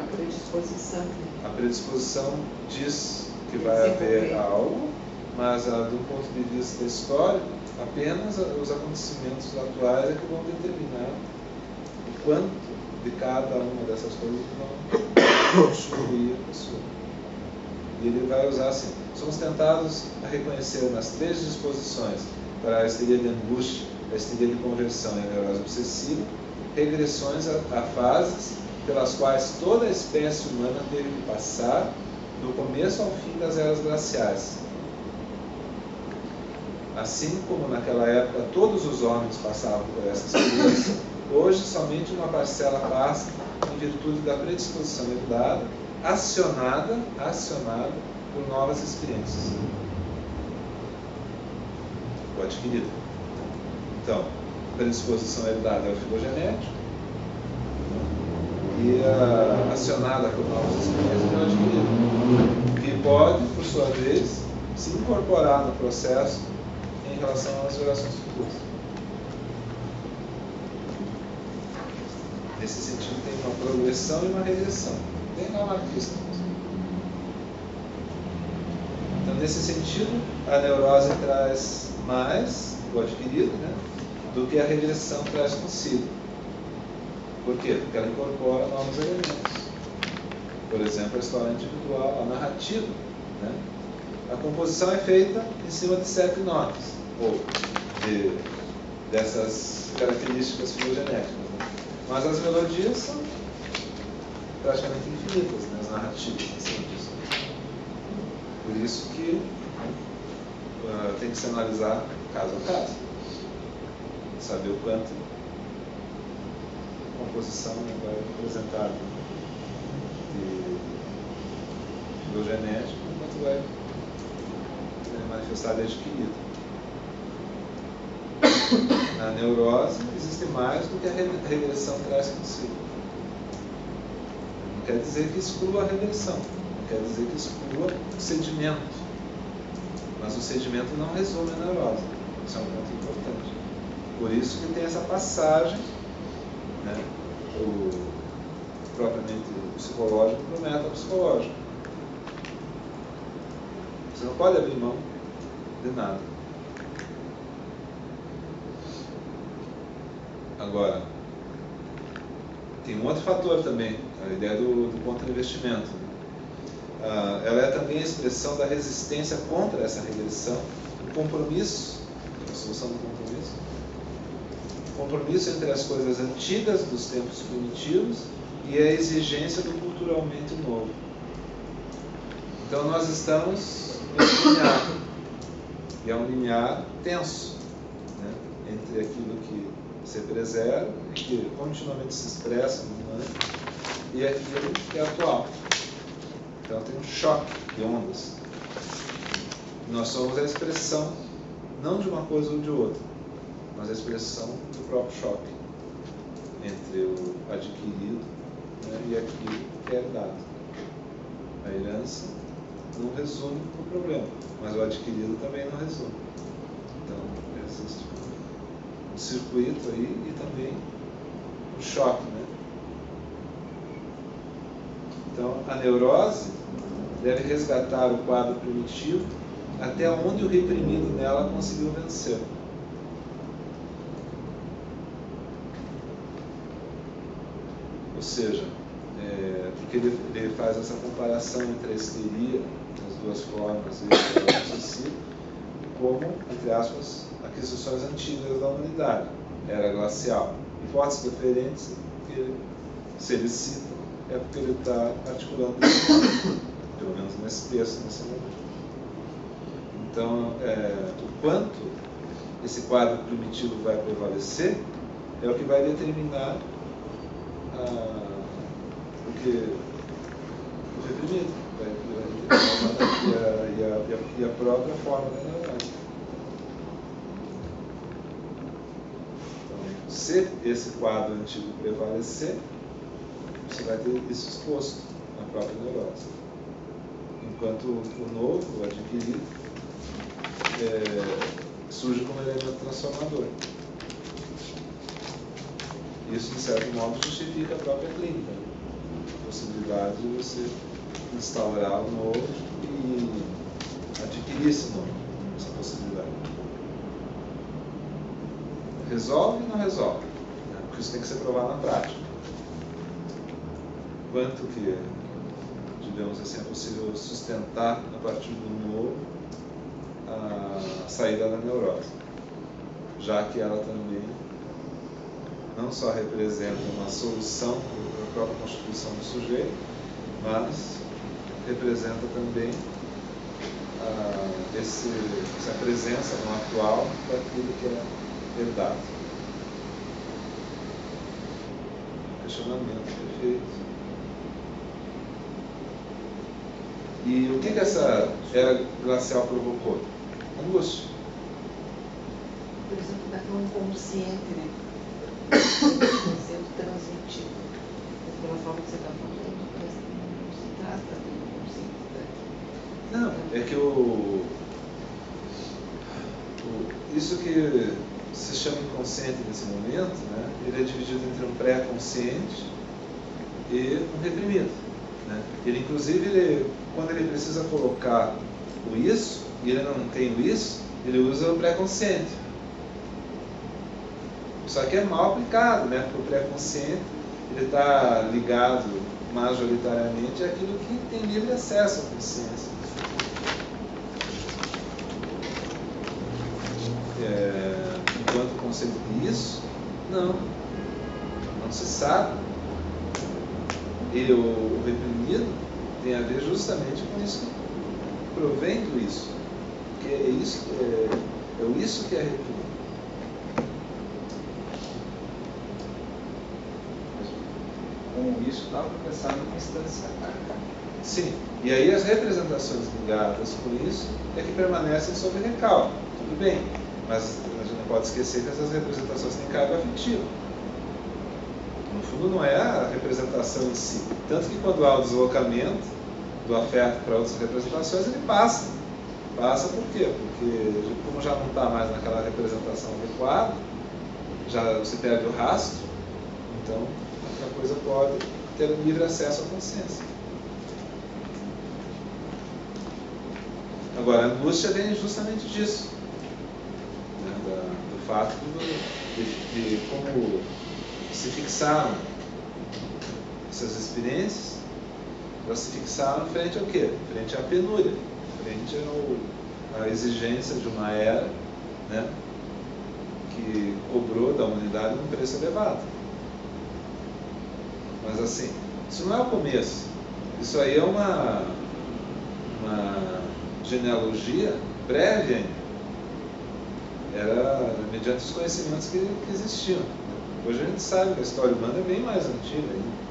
A predisposição. A predisposição diz que vai haver algo, mas ah, do ponto de vista histórico, apenas os acontecimentos atuais é que vão determinar o quanto de cada uma dessas coisas vão constituir a pessoa. E ele vai usar assim: somos tentados a reconhecer nas três disposições para a histeria de angústia, a histeria de conversão e a neurose obsessiva, regressões a, a fases pelas quais toda a espécie humana teve que passar do começo ao fim das eras glaciais. Assim como naquela época todos os homens passavam por essa experiência, hoje somente uma parcela passa em virtude da predisposição herdada, acionada, acionada por novas experiências. O adquirido. Então, predisposição herdada é o filogenético e a, acionada por novas experiências é o adquirido, que pode, por sua vez, se incorporar no processo relação às gerações futuras. Nesse sentido, tem uma progressão e uma regressão, bem anarquista. Então, nesse sentido, a neurose traz mais o adquirido, né? do que a regressão traz consigo. Por quê? Porque ela incorpora novos elementos. Por exemplo, a história individual, a narrativa. Né? A composição é feita em cima de sete notas, ou de, dessas características filogenéticas. Né? Mas as melodias são praticamente infinitas, né? as narrativas cima disso. Por isso que uh, tem que se analisar caso a caso saber o quanto a composição vai representar de filogenético, quanto vai manifestar de adquirido. Na neurose existe mais do que a regressão traz consigo. Não quer dizer que exclua a regressão, não quer dizer que exclua o sedimento. Mas o sedimento não resume a neurose. Isso é um ponto importante. Por isso que tem essa passagem, né, o, propriamente psicológico para o metapsicológico. Você não pode abrir mão de nada. Agora, tem um outro fator também, a ideia do, do ponto de investimento. Ah, ela é também a expressão da resistência contra essa regressão, o compromisso, a solução do compromisso, o compromisso entre as coisas antigas dos tempos primitivos e a exigência do culturalmente novo. Então nós estamos em limiar, e é um limiar tenso né, entre aquilo que se preserva, que continuamente se expressa no humano, e aquilo que é atual. Então tem um choque de ondas. Nós somos a expressão não de uma coisa ou de outra, mas a expressão do próprio choque entre o adquirido né, e aquilo que é dado. A herança não resume o problema, mas o adquirido também não resume. Então, existe circuito aí e também um choque. Né? Então, a neurose deve resgatar o quadro primitivo até onde o reprimido nela conseguiu vencer. Ou seja, é, porque ele, ele, faz essa comparação entre a histeria, as duas formas, e o como, entre aspas, aquisições antigas da humanidade, era glacial. Hipóteses diferentes que, se ele cita, é porque ele está articulando [COUGHS] pelo menos nesse texto, nesse momento. Então, é, o quanto esse quadro primitivo vai prevalecer é o que vai determinar ah, o que o reprimido, vai, vai e, a, e, a, e, a, própria forma da neurose. Então, se esse quadro antigo prevalecer, você vai ter isso exposto na própria neurose. Enquanto o novo, o adquirido, é, surge como elemento transformador. Isso, de certo modo, justifica a própria clínica. A possibilidade de você instaurar o novo e adquirir esse novo, essa possibilidade. Resolve ou não resolve? Né? Porque isso tem que ser provado na prática. Quanto que, digamos assim, é possível sustentar a partir do novo a saída da neurose, já que ela também não só representa uma solução para a própria constituição do sujeito, mas representa também ah, esse, essa presença no atual daquilo que é herdado. Questionamento perfeito. E o que, que essa era glacial provocou? Angústia. Por exemplo, daquele inconsciente, né? [COUGHS] sendo transmitido. Pela forma que você está falando, mas não se trata inconsciente. Né? Não, é que o, o, isso que se chama inconsciente nesse momento, né, ele é dividido entre um pré-consciente e um reprimido. Né? Ele, inclusive, ele, quando ele precisa colocar o isso, e ele não tem o isso, ele usa o pré-consciente. Só que é mal aplicado, né? Porque o pré-consciente está ligado majoritariamente àquilo que tem livre acesso à consciência. É, enquanto conceito isso, não. Não se sabe. E o, o reprimido tem a ver justamente com isso que provém do isso. Que é isso, é, é o isso que é reprimido. com isso dá para pensar numa instância Sim, e aí as representações ligadas com isso é que permanecem sob recalque, tudo bem, mas pode esquecer que essas representações têm carga afetiva. No fundo, não é a representação em si. Tanto que quando há o deslocamento do afeto para outras representações, ele passa. Passa por quê? Porque, como já não está mais naquela representação adequada, já você perde o rastro, então a coisa pode ter livre acesso à consciência. Agora, a angústia vem justamente disso, fato de, de, como se fixaram essas experiências, elas se fixaram frente ao quê? Frente à penúria, frente ao, à exigência de uma era né, que cobrou da humanidade um preço elevado. Mas assim, isso não é o começo. Isso aí é uma, uma genealogia ainda. Era mediante os conhecimentos que, que existiam. Hoje a gente sabe que a história humana é bem mais antiga ainda.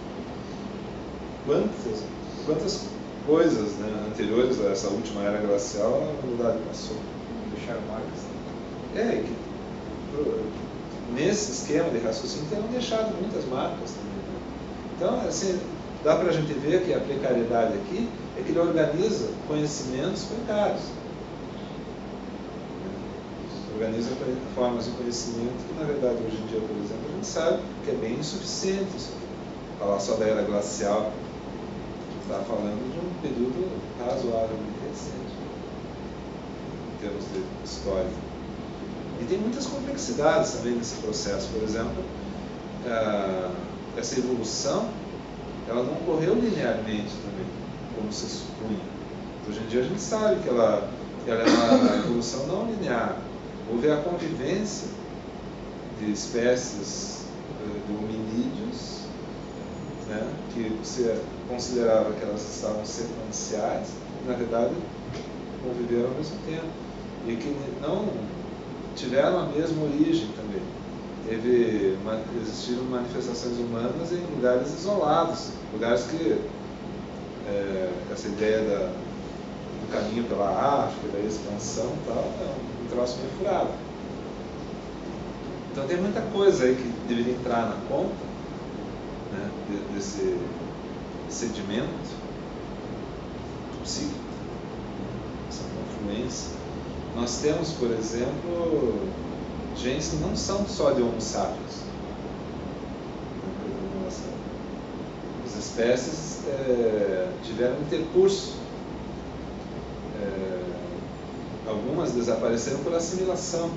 Quantas, quantas coisas né, anteriores a essa última era glacial a humanidade passou? Deixaram marcas. É, que, nesse esquema de raciocínio tenham deixado muitas marcas também. Né? Então, assim, dá para a gente ver que a precariedade aqui é que ele organiza conhecimentos precários. Organiza formas de conhecimento que, na verdade, hoje em dia, por exemplo, a gente sabe que é bem insuficiente isso aqui. Falar só da era glacial, está falando de um período razoavelmente recente, em termos de história. E tem muitas complexidades também nesse processo. Por exemplo, essa evolução ela não ocorreu linearmente também, como se supunha. Hoje em dia a gente sabe que ela, que ela é uma evolução não linear. Houve a convivência de espécies eh, de hominídeos, né, que você considerava que elas estavam sequenciais, e na verdade conviveram ao mesmo tempo. E que não tiveram a mesma origem também. Teve, existiram manifestações humanas em lugares isolados, lugares que é, essa ideia da, do caminho pela África, da expansão tal, um, um troço meio furado. Então tem muita coisa aí que deveria entrar na conta né, desse sedimento psíquico, essa confluência. Nós temos, por exemplo, genes que não são só de Homo sapiens. As espécies é, tiveram intercurso. É, algumas desapareceram por assimilação.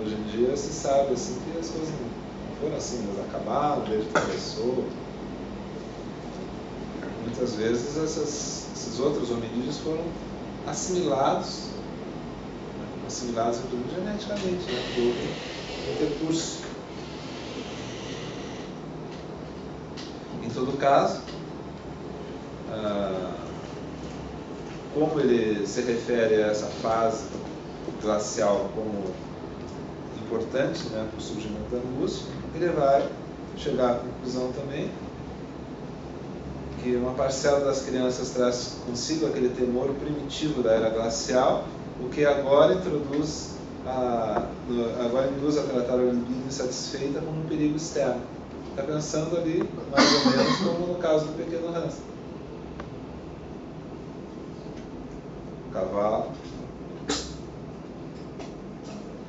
Hoje em dia se sabe assim que as coisas não foram assim, elas acabaram, o verde atravessou. Muitas vezes essas, esses outros hominídeos foram assimilados assimilados inclusive geneticamente, né? por recurso. Em todo caso, ah, como ele se refere a essa fase glacial como importante né, para o surgimento da angústia, ele vai chegar à conclusão também que uma parcela das crianças traz consigo aquele temor primitivo da era glacial o que agora introduz a, agora induz a tratar a libido insatisfeita como um perigo externo. Está pensando ali, mais ou menos, como no caso do pequeno hamster. Cavalo.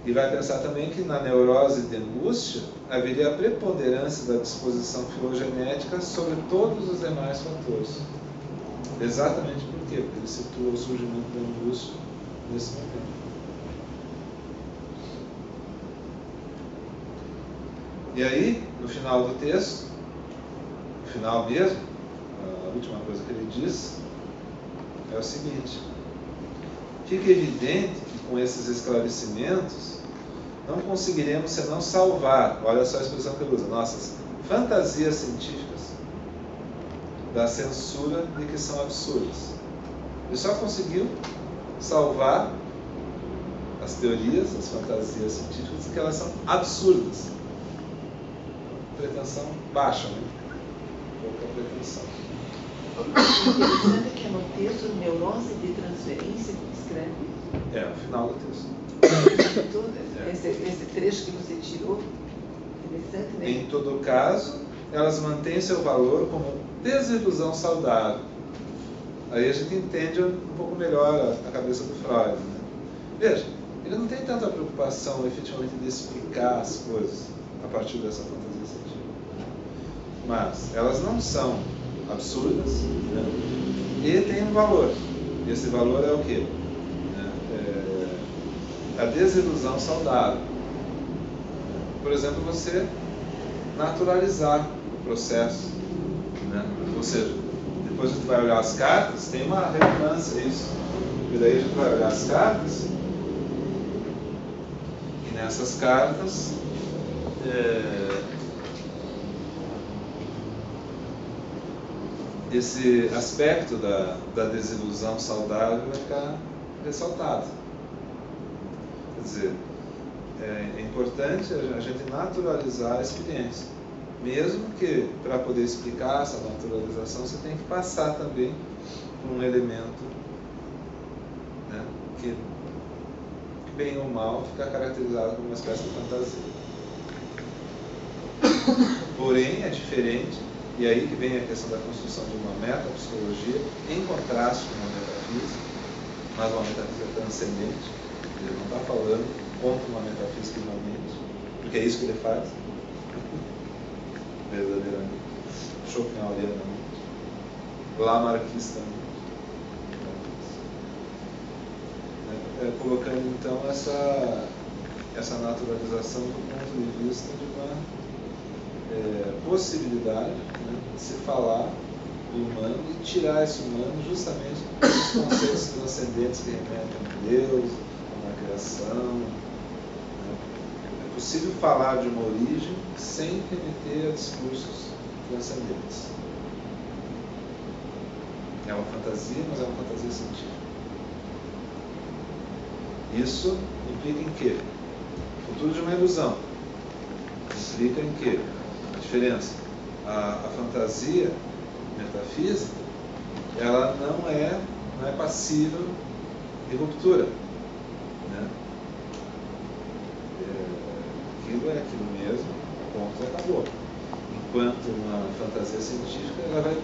E vai pensar também que na neurose de angústia haveria a preponderância da disposição filogenética sobre todos os demais fatores. Exatamente por quê? Porque ele situa o surgimento da angústia nesse momento. E aí, no final do texto, no final mesmo, a última coisa que ele diz é o seguinte: fica evidente que com esses esclarecimentos não conseguiremos senão salvar, olha só a expressão que ele usa, nossas fantasias científicas da censura de que são absurdas. Ele só conseguiu salvar as teorias, as fantasias científicas, que elas são absurdas. Pretensão baixa, né? Pouca pretensão. Interessante que no texto Neurose de Transferência escreve É, o final do texto. Tudo, É. esse, esse trecho que você tirou, interessante, né? Em todo caso, elas mantêm seu valor como desilusão saudável. Aí a gente entende um pouco melhor a, a cabeça do Freud. Né? Veja, ele não tem tanta preocupação efetivamente de explicar as coisas a partir dessa fantasia científica. Mas elas não são absurdas né? e têm um valor. E esse valor é o quê? A desilusão saudável. Por exemplo, você naturalizar o processo. Né? Ou seja, depois a gente vai olhar as cartas, tem uma redundância isso. E daí a gente vai olhar as cartas, e nessas cartas, é, esse aspecto da, da desilusão saudável vai ficar ressaltado. Quer dizer, é, é importante a gente naturalizar a experiência. Mesmo que, para poder explicar essa naturalização, você tem que passar também por um elemento né, que, bem ou mal, fica caracterizado como uma espécie de fantasia. Porém, é diferente, e aí que vem a questão da construção de uma metapsicologia em contraste com uma metafísica, mas uma metafísica transcendente. Ele não está falando contra uma metafísica imanente, porque é isso que ele faz. Verdadeiramente, Schopenhauerianamente, Lamarckistamente. É, é, colocando então essa, essa naturalização do ponto de vista de uma é, possibilidade né, de se falar do humano e tirar esse humano justamente dos conceitos transcendentes que remetem a Deus, uma criação, é possível falar de uma origem sem remeter a discursos transcendentes. É uma fantasia, mas é uma fantasia científica. Isso implica em quê? O futuro de uma ilusão. Implica em quê? A diferença. A, a fantasia metafísica, ela não é, não é passível de ruptura. Né? aquilo é aquilo mesmo, ponto e acabou. Enquanto uma fantasia científica, ela vai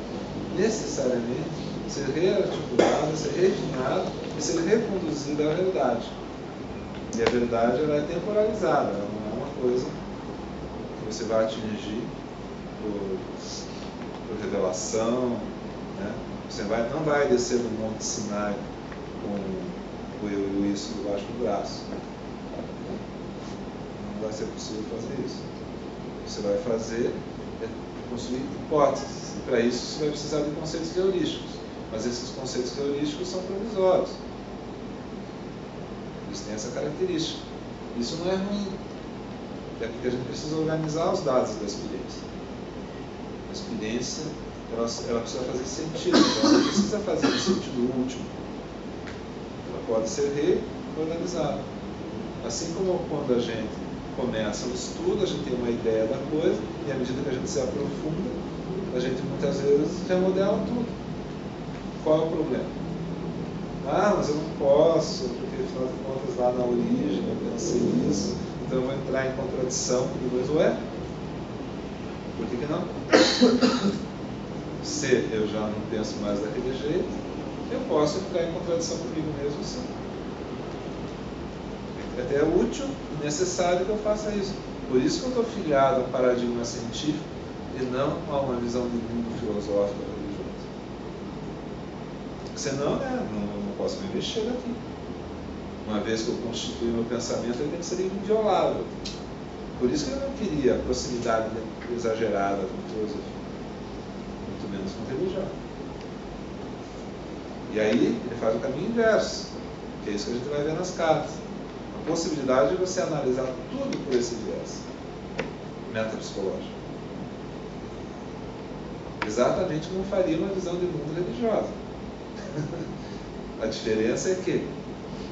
necessariamente ser rearticulada, ser refinada e ser reconduzida à verdade. E a verdade ela é temporalizada, ela não é uma coisa que você vai atingir por, por revelação. Né? Você vai, não vai descer do Monte Sinai com eu isso debaixo do braço vai ser possível fazer isso. Você vai fazer é construir hipóteses. E para isso você vai precisar de conceitos heurísticos. Mas esses conceitos heurísticos são provisórios. Eles têm essa característica. Isso não é ruim. É porque a gente precisa organizar os dados da experiência. A experiência ela, ela precisa fazer sentido. Ela não precisa fazer no sentido último. Pode ser reorganizada. Assim como quando a gente começa o estudo, a gente tem uma ideia da coisa, e à medida que a gente se aprofunda, a gente muitas vezes remodela tudo. Qual é o problema? Ah, mas eu não posso, porque afinal de contas lá na origem eu pensei isso, então eu vou entrar em contradição com depois, ué? Por que, que não? [COUGHS] Se eu já não penso mais daquele jeito, eu posso entrar em contradição comigo mesmo sim. É até útil e necessário que eu faça isso. Por isso que eu estou filiado a um paradigma científico e não a uma visão de mundo filosófico religioso. Senão, né, não, não posso me mexer daqui. Uma vez que eu constituí meu pensamento, ele tem que ser inviolável. Por isso que eu não queria proximidade exagerada com filosofia, muito menos com religião. E aí ele faz o caminho inverso, que é isso que a gente vai ver nas cartas possibilidade de você analisar tudo por esse viés metapsicológico. Exatamente como faria uma visão de mundo religiosa. [LAUGHS] A diferença é que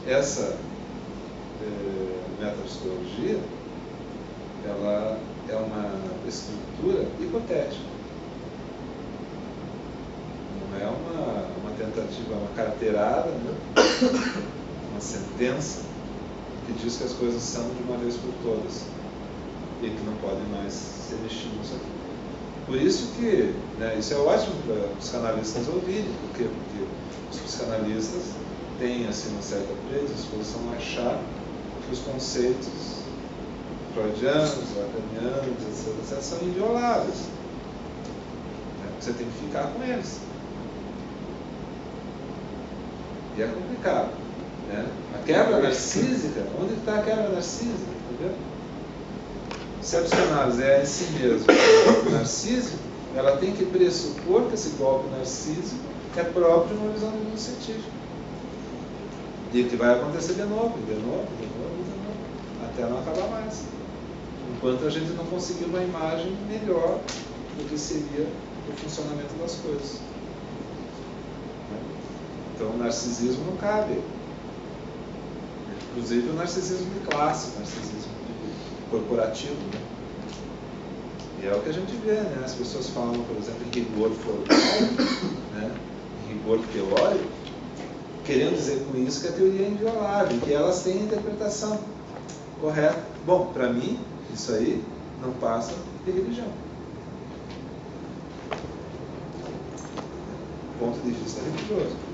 essa é, metapsicologia ela é uma estrutura hipotética. Não é uma tentativa, uma carteirada né, uma sentença que diz que as coisas são de uma vez por todas e que não podem mais ser mexidas aqui. Por isso que né, isso é ótimo para os psicanalistas ouvirem, por quê? Porque os psicanalistas têm assim, uma certa predisposição a achar que os conceitos freudianos, lacanianos, etc., etc., são invioláveis. Né? Você tem que ficar com eles. E é complicado. Né? A quebra narcísica, onde está a quebra narcísica? Entendeu? Se a psicanálise é em si mesmo narcísico, ela tem que pressupor que esse golpe narcísico é próprio de uma visão do mundo científico. E que vai acontecer de novo, de novo, de novo, de novo, até não acabar mais. Enquanto a gente não conseguir uma imagem melhor do que seria o funcionamento das coisas. Então o narcisismo não cabe. Inclusive o narcisismo de classe, o narcisismo corporativo. Né? E é o que a gente vê, né? As pessoas falam, por exemplo, em rigor formal, né? em rigor teórico, querendo dizer com isso que a teoria é inviolável, que elas têm a interpretação correta. Bom, para mim, isso aí não passa de religião. ponto de vista religioso.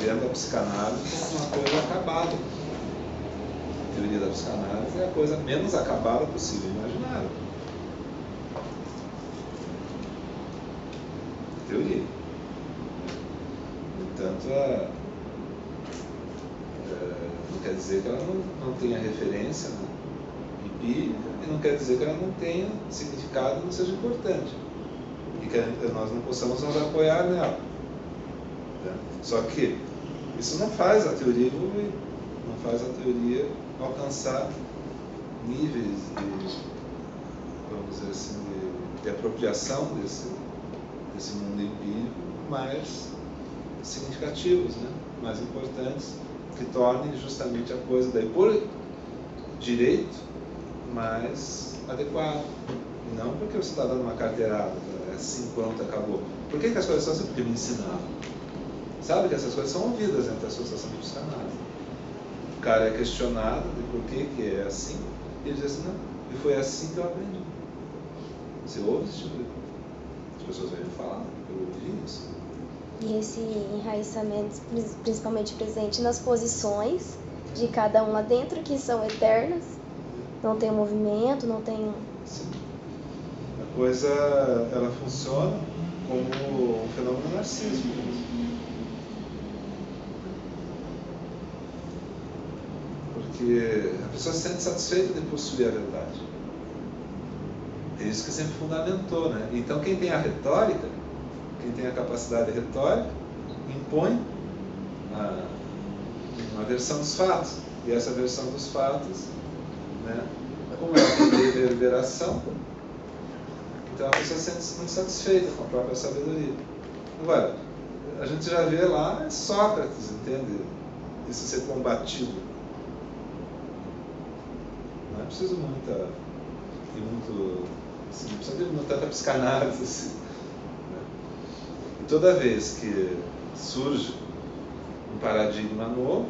Vendo a psicanálise como uma coisa acabada teoria da psicanálise é a coisa menos acabada possível imaginável. Teoria. Entanto, a, é, não quer dizer que ela não, não tenha referência né, empírica e não quer dizer que ela não tenha significado não seja importante. E que nós não possamos nos apoiar nela. Né. Só que isso não faz a teoria evoluir, não faz a teoria alcançar níveis de, vamos dizer assim, de, de apropriação desse, desse mundo empírico mais significativos, né? mais importantes, que tornem justamente a coisa daí por direito mais adequada. E não porque você está dando uma carteirada, é assim, pronto, acabou. Por que, que as coisas são assim? Porque me ensinaram. Sabe que essas coisas são ouvidas dentro da associação de psicanálise o cara é questionado de por que, que é assim, e ele diz assim, não, e foi assim que eu aprendi. Você ouve esse tipo de As pessoas vêm falar, eu ouvi isso. E esse enraizamento, principalmente presente nas posições de cada um lá dentro, que são eternas, não tem movimento, não tem. Sim. A coisa, ela funciona como um fenômeno narcísico. Porque a pessoa se sente satisfeita de possuir a verdade. É isso que sempre fundamentou, né? Então quem tem a retórica, quem tem a capacidade retórica, impõe a, uma versão dos fatos. E essa versão dos fatos, né, como é uma reverberação, então a pessoa se sente muito satisfeita com a própria sabedoria. Agora, a gente já vê lá Sócrates, entende? Isso ser combatido preciso muita. e muito. Assim, não precisa de tanta psicanálise. Assim, né? E toda vez que surge um paradigma novo,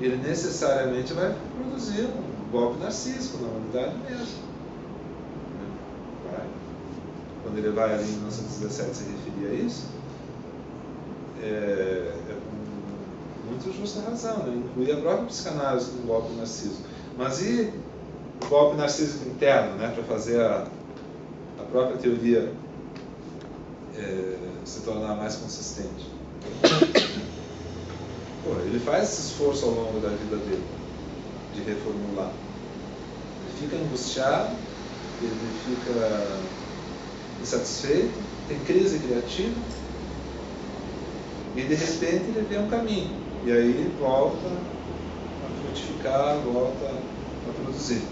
ele necessariamente vai produzir um golpe narcísico na humanidade mesmo. Né? Vai. Quando ele vai ali em 1917 se referir a isso, é, é com muito justa razão, né? incluir a própria psicanálise do golpe narciso. Mas e o golpe narcísico interno, né, para fazer a, a própria teoria é, se tornar mais consistente? Pô, ele faz esse esforço ao longo da vida dele de reformular. Ele fica angustiado, ele fica insatisfeito, tem crise criativa e de repente ele vê um caminho. E aí volta frutificar, volta a produzir.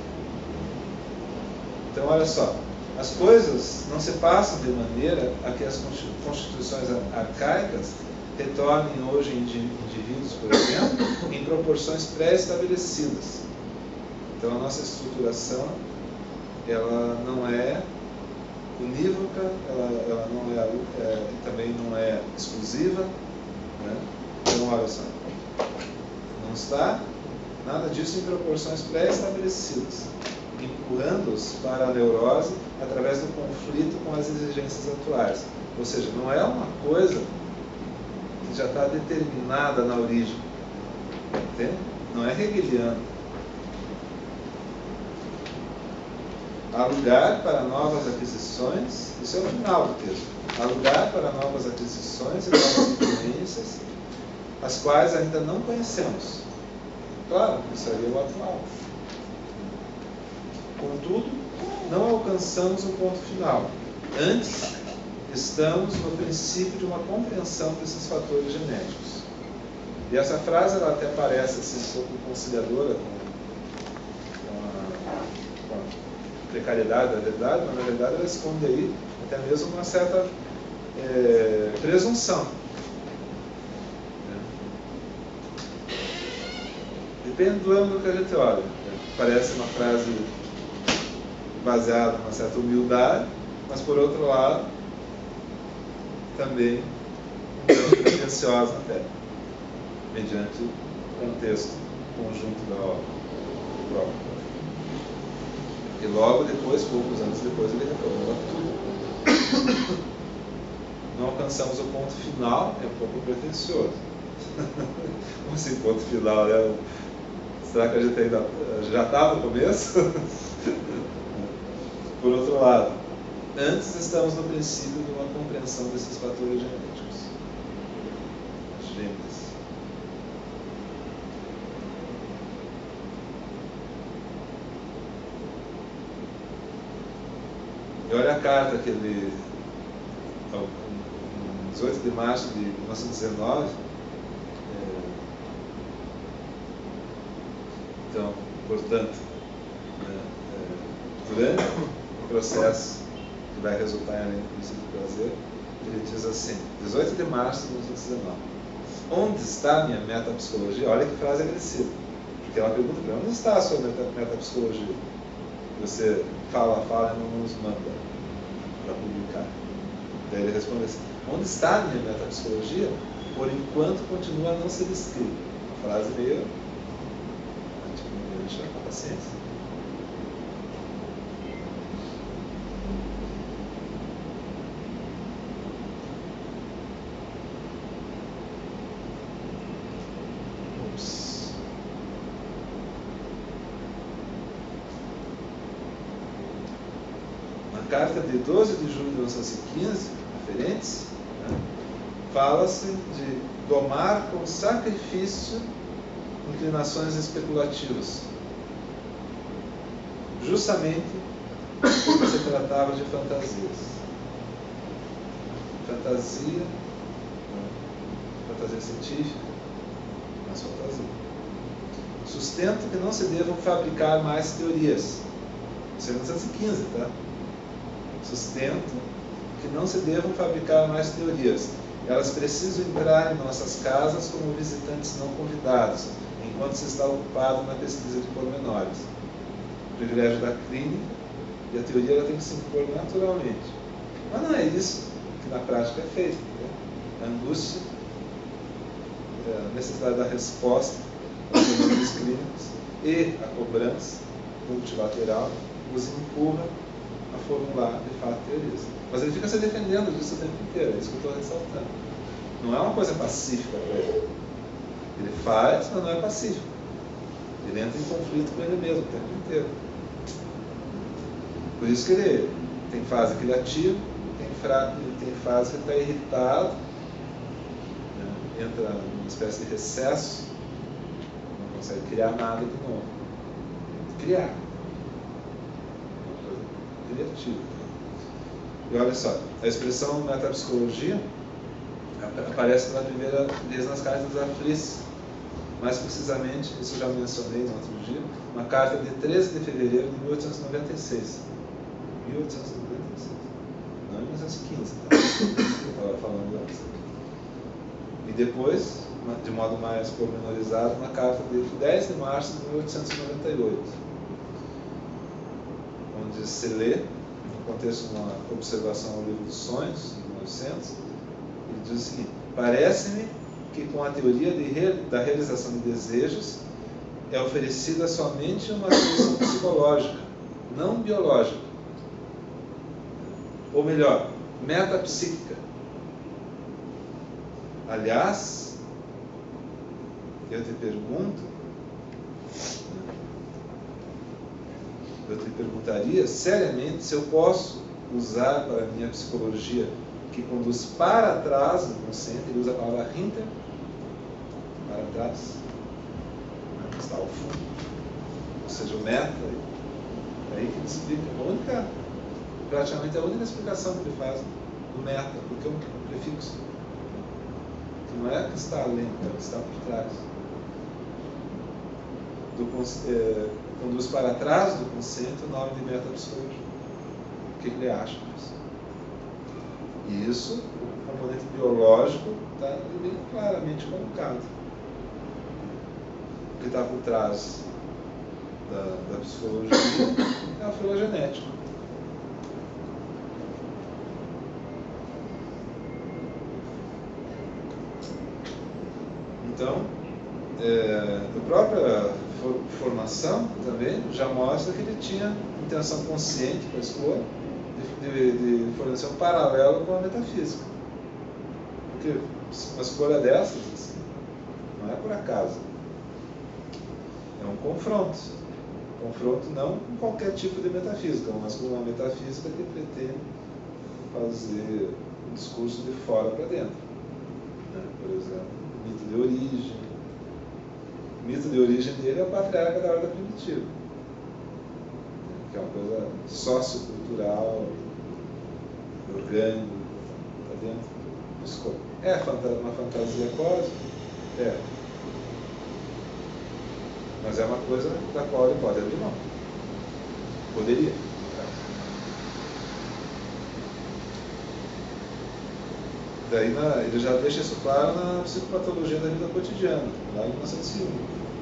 Então, olha só, as coisas não se passam de maneira a que as constituições arcaicas retornem hoje indivíduos, por exemplo, em proporções pré-estabelecidas. Então, a nossa estruturação ela não é unívoca, ela, ela não é, é, também não é exclusiva, né? Então, olha só. Não está nada disso em proporções pré-estabelecidas, empurrando-os para a neurose através do conflito com as exigências atuais. Ou seja, não é uma coisa que já está determinada na origem. Entende? Não é hegeliano. Há lugar para novas aquisições, isso é o final do texto. Há lugar para novas aquisições e novas influências, as quais ainda não conhecemos. Claro, isso aí é o atual. Contudo, não alcançamos o ponto final. Antes, estamos no princípio de uma compreensão desses fatores genéticos. E essa frase ela até parece assim, um pouco conciliadora com, com, a, precariedade da verdade, mas na verdade ela esconde aí até mesmo uma certa é, presunção. Depende do ângulo que a gente olha. Parece uma frase baseada numa certa humildade, mas por outro lado, também um pretensiosa até, mediante o contexto conjunto da obra própria. E logo depois, poucos anos depois, ele reformula tudo. Não alcançamos o ponto final, é um pouco pretencioso. [LAUGHS] Como assim, ponto final? Né? Será que a gente ainda já está no começo? [LAUGHS] Por outro lado, antes estamos no princípio de uma compreensão desses fatores genéticos. Genes. E olha a carta que ele, em 18 de março de 1919, é, então, portanto, né, é, durante o processo que vai resultar em além do princípio do prazer, ele diz assim, 18 de março de 1919, onde está minha metapsicologia? Olha que frase agressiva, porque ela pergunta para onde está a sua metapsicologia? Você fala, fala e não nos manda para publicar. Daí ele responde assim, onde está a minha metapsicologia? Por enquanto continua a não ser escrita. Uma frase meio, tipo, meio deixa a paciência. carta de 12 de julho de 1915, referentes, né, fala-se de domar com sacrifício inclinações especulativas. Justamente porque se tratava de fantasias. Fantasia, né, fantasia científica, mas fantasia. Sustento que não se devam fabricar mais teorias. Isso é 1915, tá? sustento que não se devam fabricar mais teorias. Elas precisam entrar em nossas casas como visitantes não convidados, enquanto se está ocupado na pesquisa de pormenores. O privilégio da clínica e a teoria ela tem que se impor naturalmente. Mas não é isso que na prática é feito. Né? A angústia, a necessidade da resposta fenômenos clínicos e a cobrança multilateral os empurra a formular de fato teorias. Mas ele fica se defendendo disso o tempo inteiro, é isso que eu estou ressaltando. Não é uma coisa pacífica para ele. Ele faz, mas não é pacífico. Ele entra em conflito com ele mesmo o tempo inteiro. Por isso que ele tem fase que ele é ativo, tem, tem fase que ele está irritado, né? entra numa espécie de recesso, não consegue criar nada de novo. Criar criativo. E olha só, a expressão metapsicologia aparece pela primeira vez nas cartas da Fliss. Mais precisamente, isso eu já mencionei no outro dia, uma carta de 13 de fevereiro de 1896. 1896. Não 1915, tá? eu estava falando antes. E depois, de modo mais pormenorizado, uma carta de 10 de março de 1898, onde se lê contexto de uma observação ao livro dos sonhos, de 1900, ele diz o seguinte: Parece-me que com a teoria de, da realização de desejos é oferecida somente uma solução psicológica, não biológica. Ou melhor, metapsíquica. Aliás, eu te pergunto, eu te perguntaria seriamente se eu posso usar para a minha psicologia que conduz para trás do consciente, ele usa a palavra hinter, para trás, né, está ao fundo, ou seja, o meta, é aí que ele explica, a única, praticamente a única explicação que ele faz do meta, porque é um prefixo, que não é que está além, é que está por trás. Do, é, conduz para trás do consciente o nome de metapsicologia. O que ele acha disso? E isso, o componente biológico está bem claramente colocado. O que está por trás da, da psicologia é a filogenética. Então, é, a própria formação também já mostra que ele tinha intenção consciente com a escolha de, de, de fornecer um paralelo com a metafísica. Porque uma escolha dessas assim, não é por acaso. É um confronto. confronto não com qualquer tipo de metafísica, mas com uma metafísica que pretende fazer um discurso de fora para dentro. Né? Por exemplo, mito de origem. O mito de origem dele é o patriarca da ordem primitiva, que é uma coisa sociocultural, orgânico, está dentro do escopo. É uma fantasia cósmica? É. Mas é uma coisa da qual ele pode abrir mão. Poderia. Daí na, ele já deixa isso claro na psicopatologia da vida cotidiana, lá em 1901.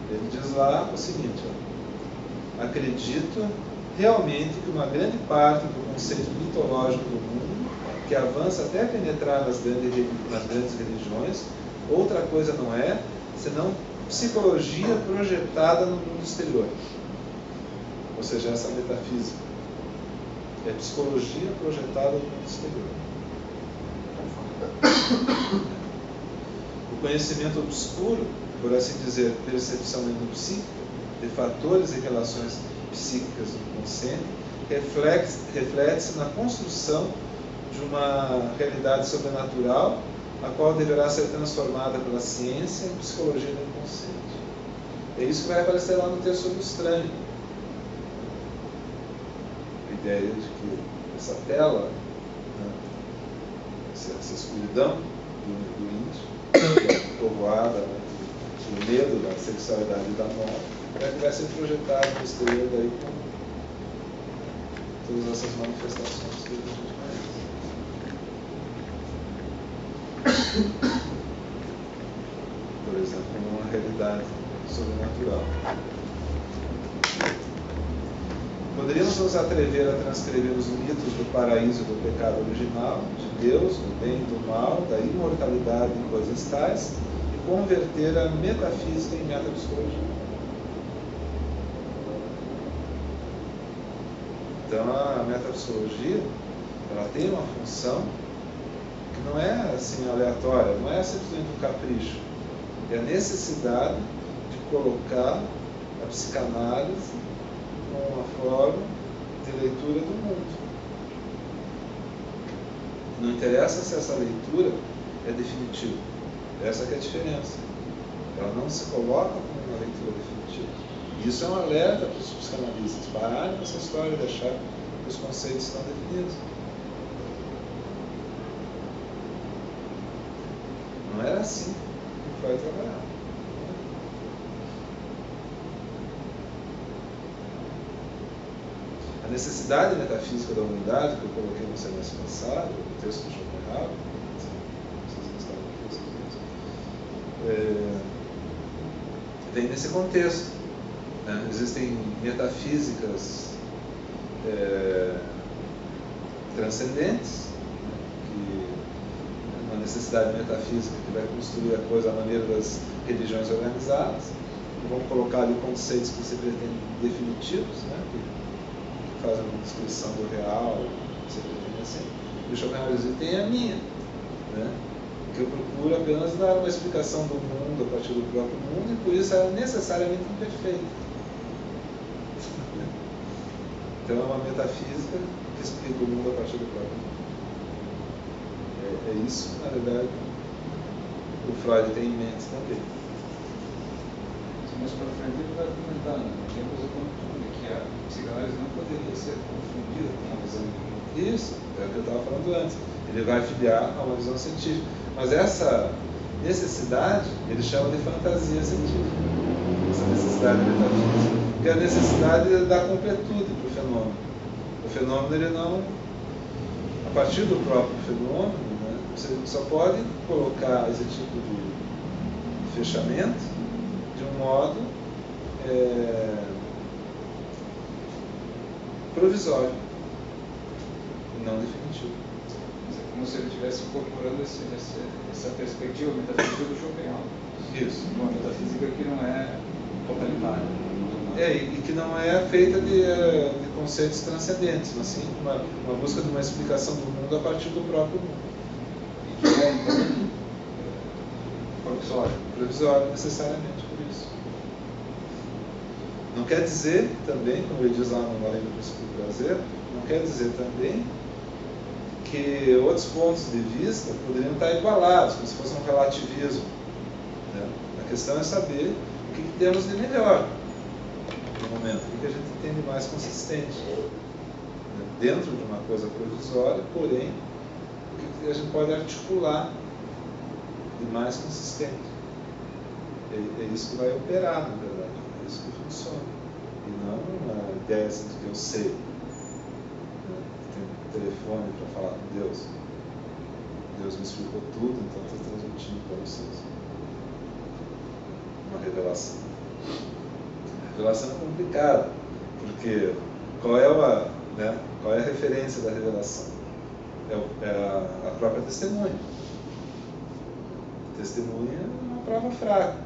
Ele diz lá o seguinte: ó, acredito realmente que uma grande parte do conceito mitológico do mundo, que avança até penetrar nas grandes, nas grandes religiões, outra coisa não é senão psicologia projetada no mundo exterior. Ou seja, essa metafísica. É psicologia projetada no mundo exterior. O conhecimento obscuro, por assim dizer, percepção endopsíquica, de fatores e relações psíquicas do consciente, reflete-se na construção de uma realidade sobrenatural, a qual deverá ser transformada pela ciência em psicologia do inconsciente. É isso que vai aparecer lá no texto sobre o estranho. A ideia de que essa tela, essa, escuridão do, do índio, povoada né, do medo da sexualidade e da morte, é que vai ser projetado no daí com todas essas manifestações que a gente conhece. Por exemplo, uma realidade sobrenatural. Poderíamos nos atrever a transcrever os mitos do paraíso do pecado original, de Deus, do bem e do mal, da imortalidade e coisas tais, e converter a metafísica em metapsicologia. Então a metapsicologia ela tem uma função que não é assim aleatória, não é simplesmente um capricho, é a necessidade de colocar a psicanálise uma forma de leitura do mundo. Não interessa se essa leitura é definitiva. Essa é a diferença. Ela não se coloca como uma leitura definitiva. Isso é um alerta para os psicanalistas pararem com essa história de achar que os conceitos estão definidos. Não era assim que Freud trabalhava. A necessidade metafísica da unidade, que eu coloquei no semestre passado, no texto do Schopenhauer, é, vem nesse contexto. Né? Existem metafísicas é, transcendentes, né? que uma necessidade metafísica que vai construir a coisa à maneira das religiões organizadas. Vamos colocar ali conceitos que você pretende definitivos, né? que, fazem uma descrição do real, você pretende assim. E o Schopenhauer diz, tem a minha, né? que eu procuro apenas dar uma explicação do mundo a partir do próprio mundo e por isso ela é necessariamente imperfeita. Então é uma metafísica que explica o mundo a partir do próprio mundo. É, é isso, na verdade, o Freud tem em mente também. Mais para frente ele vai comentar, né? Tem coisa que a psicanálise não poderia ser confundida com uma visão. Isso, é o que eu estava falando antes. Ele vai filiar a uma visão científica. Mas essa necessidade ele chama de fantasia científica. Essa necessidade metafísica. Que a necessidade da completude para o fenômeno. O fenômeno ele não. A partir do próprio fenômeno, né, você só pode colocar esse tipo de fechamento de um modo é, provisório, não definitivo como se ele estivesse incorporando esse, esse, essa perspectiva metafísica do Schopenhauer. Isso. Uma metafísica que não é totalitária. É, e que não é feita de, de conceitos transcendentes, mas sim uma, uma, busca de uma explicação do mundo a partir do próprio mundo. E que é, então, provisório. Provisório, necessariamente, por isso. Não quer dizer também, como ele diz lá no Além do Princípio do Prazer, não quer dizer também que outros pontos de vista poderiam estar igualados, como se fosse um relativismo. Né? A questão é saber o que, temos de melhor no momento, o que, a gente tem de mais consistente. Né? Dentro de uma coisa provisória, porém, o que, a gente pode articular de mais consistente. É, é isso que vai operar, na verdade, é isso que funciona. E não uma ideia assim de que eu sei telefone para falar com Deus. Deus me explicou tudo, então estou transmitindo para vocês. Uma revelação. A revelação é complicada, porque qual é, a, né, qual é a referência da revelação? É, é a, a, própria testemunha. A testemunha é uma prova fraca,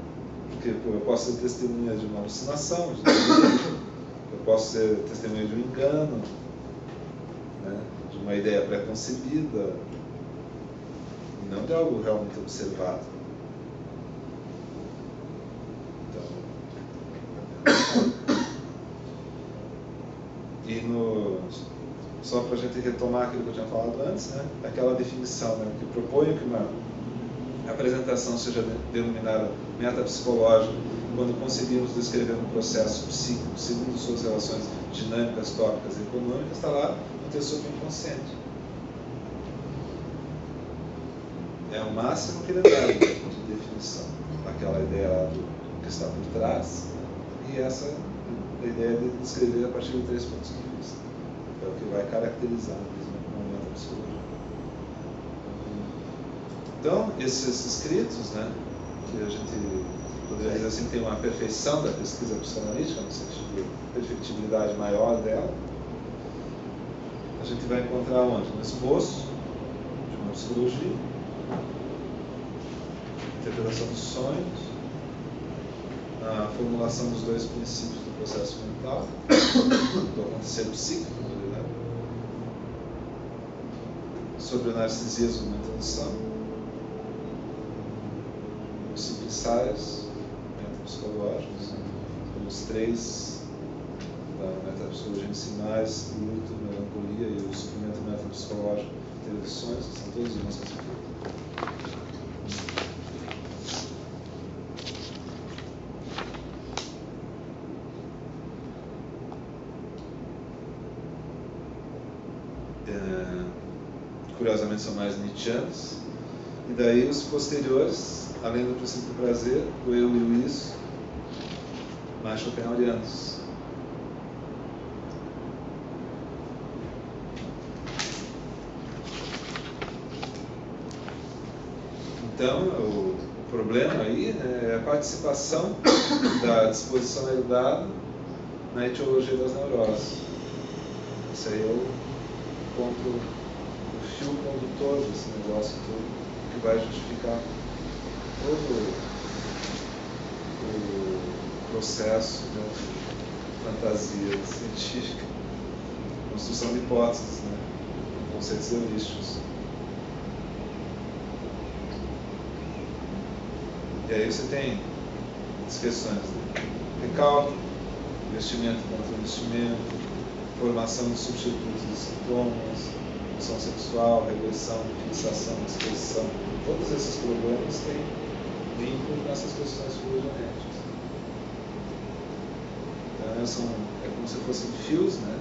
porque eu posso ser testemunha de uma alucinação, de eu posso ser testemunha de um engano, né? de uma ideia pré-concebida, e não de algo realmente observado. Então, e no, só para a gente retomar aquilo que eu tinha falado antes, né? aquela definição né? que propõe que uma apresentação seja denominada metapsicológica quando conseguimos descrever um processo psíquico segundo suas relações dinâmicas, tópicas e econômicas, está lá no teu subconsciente. É o máximo que ele dá de definição. Aquela ideia lá do que está por trás e essa ideia de descrever a partir de três pontos de vista. É o que vai caracterizar mesmo o momento. Então, esses escritos, né, que a gente poderia dizer assim, tem uma perfeição da pesquisa psicanalítica, no sentido de perfectibilidade maior dela, a gente vai encontrar onde? No esboço de uma psicologia, interpretação dos sonhos, a formulação dos dois princípios do processo mental, [COUGHS] do acontecer psíquico, né? sobre o narcisismo na introdução, simpliçais, metapsicológicos, os três da metapsicologia em si, mais luto, melancolia e o suprimento metapsicológico de lições, que são todos irmãos é, curiosamente são mais nietzschianos, e daí os posteriores, além do princípio do prazer, o eu e o isso, mais Schopenhauerianos. Então, o, problema aí é a participação da disposição herdada na etiologia das neuroses. Isso aí é o ponto, o fio condutor desse negócio todo, que vai justificar todo o processo né, de fantasia científica, construção de hipóteses, né, conceitos heurísticos. E aí você tem as questões de recalque, investimento contra investimento, formação de substitutos de sintomas, função sexual, regressão, fixação, disposição. Todos esses problemas têm vínculo com essas questões filogenéticas. Então, são, é como se fossem fios, né?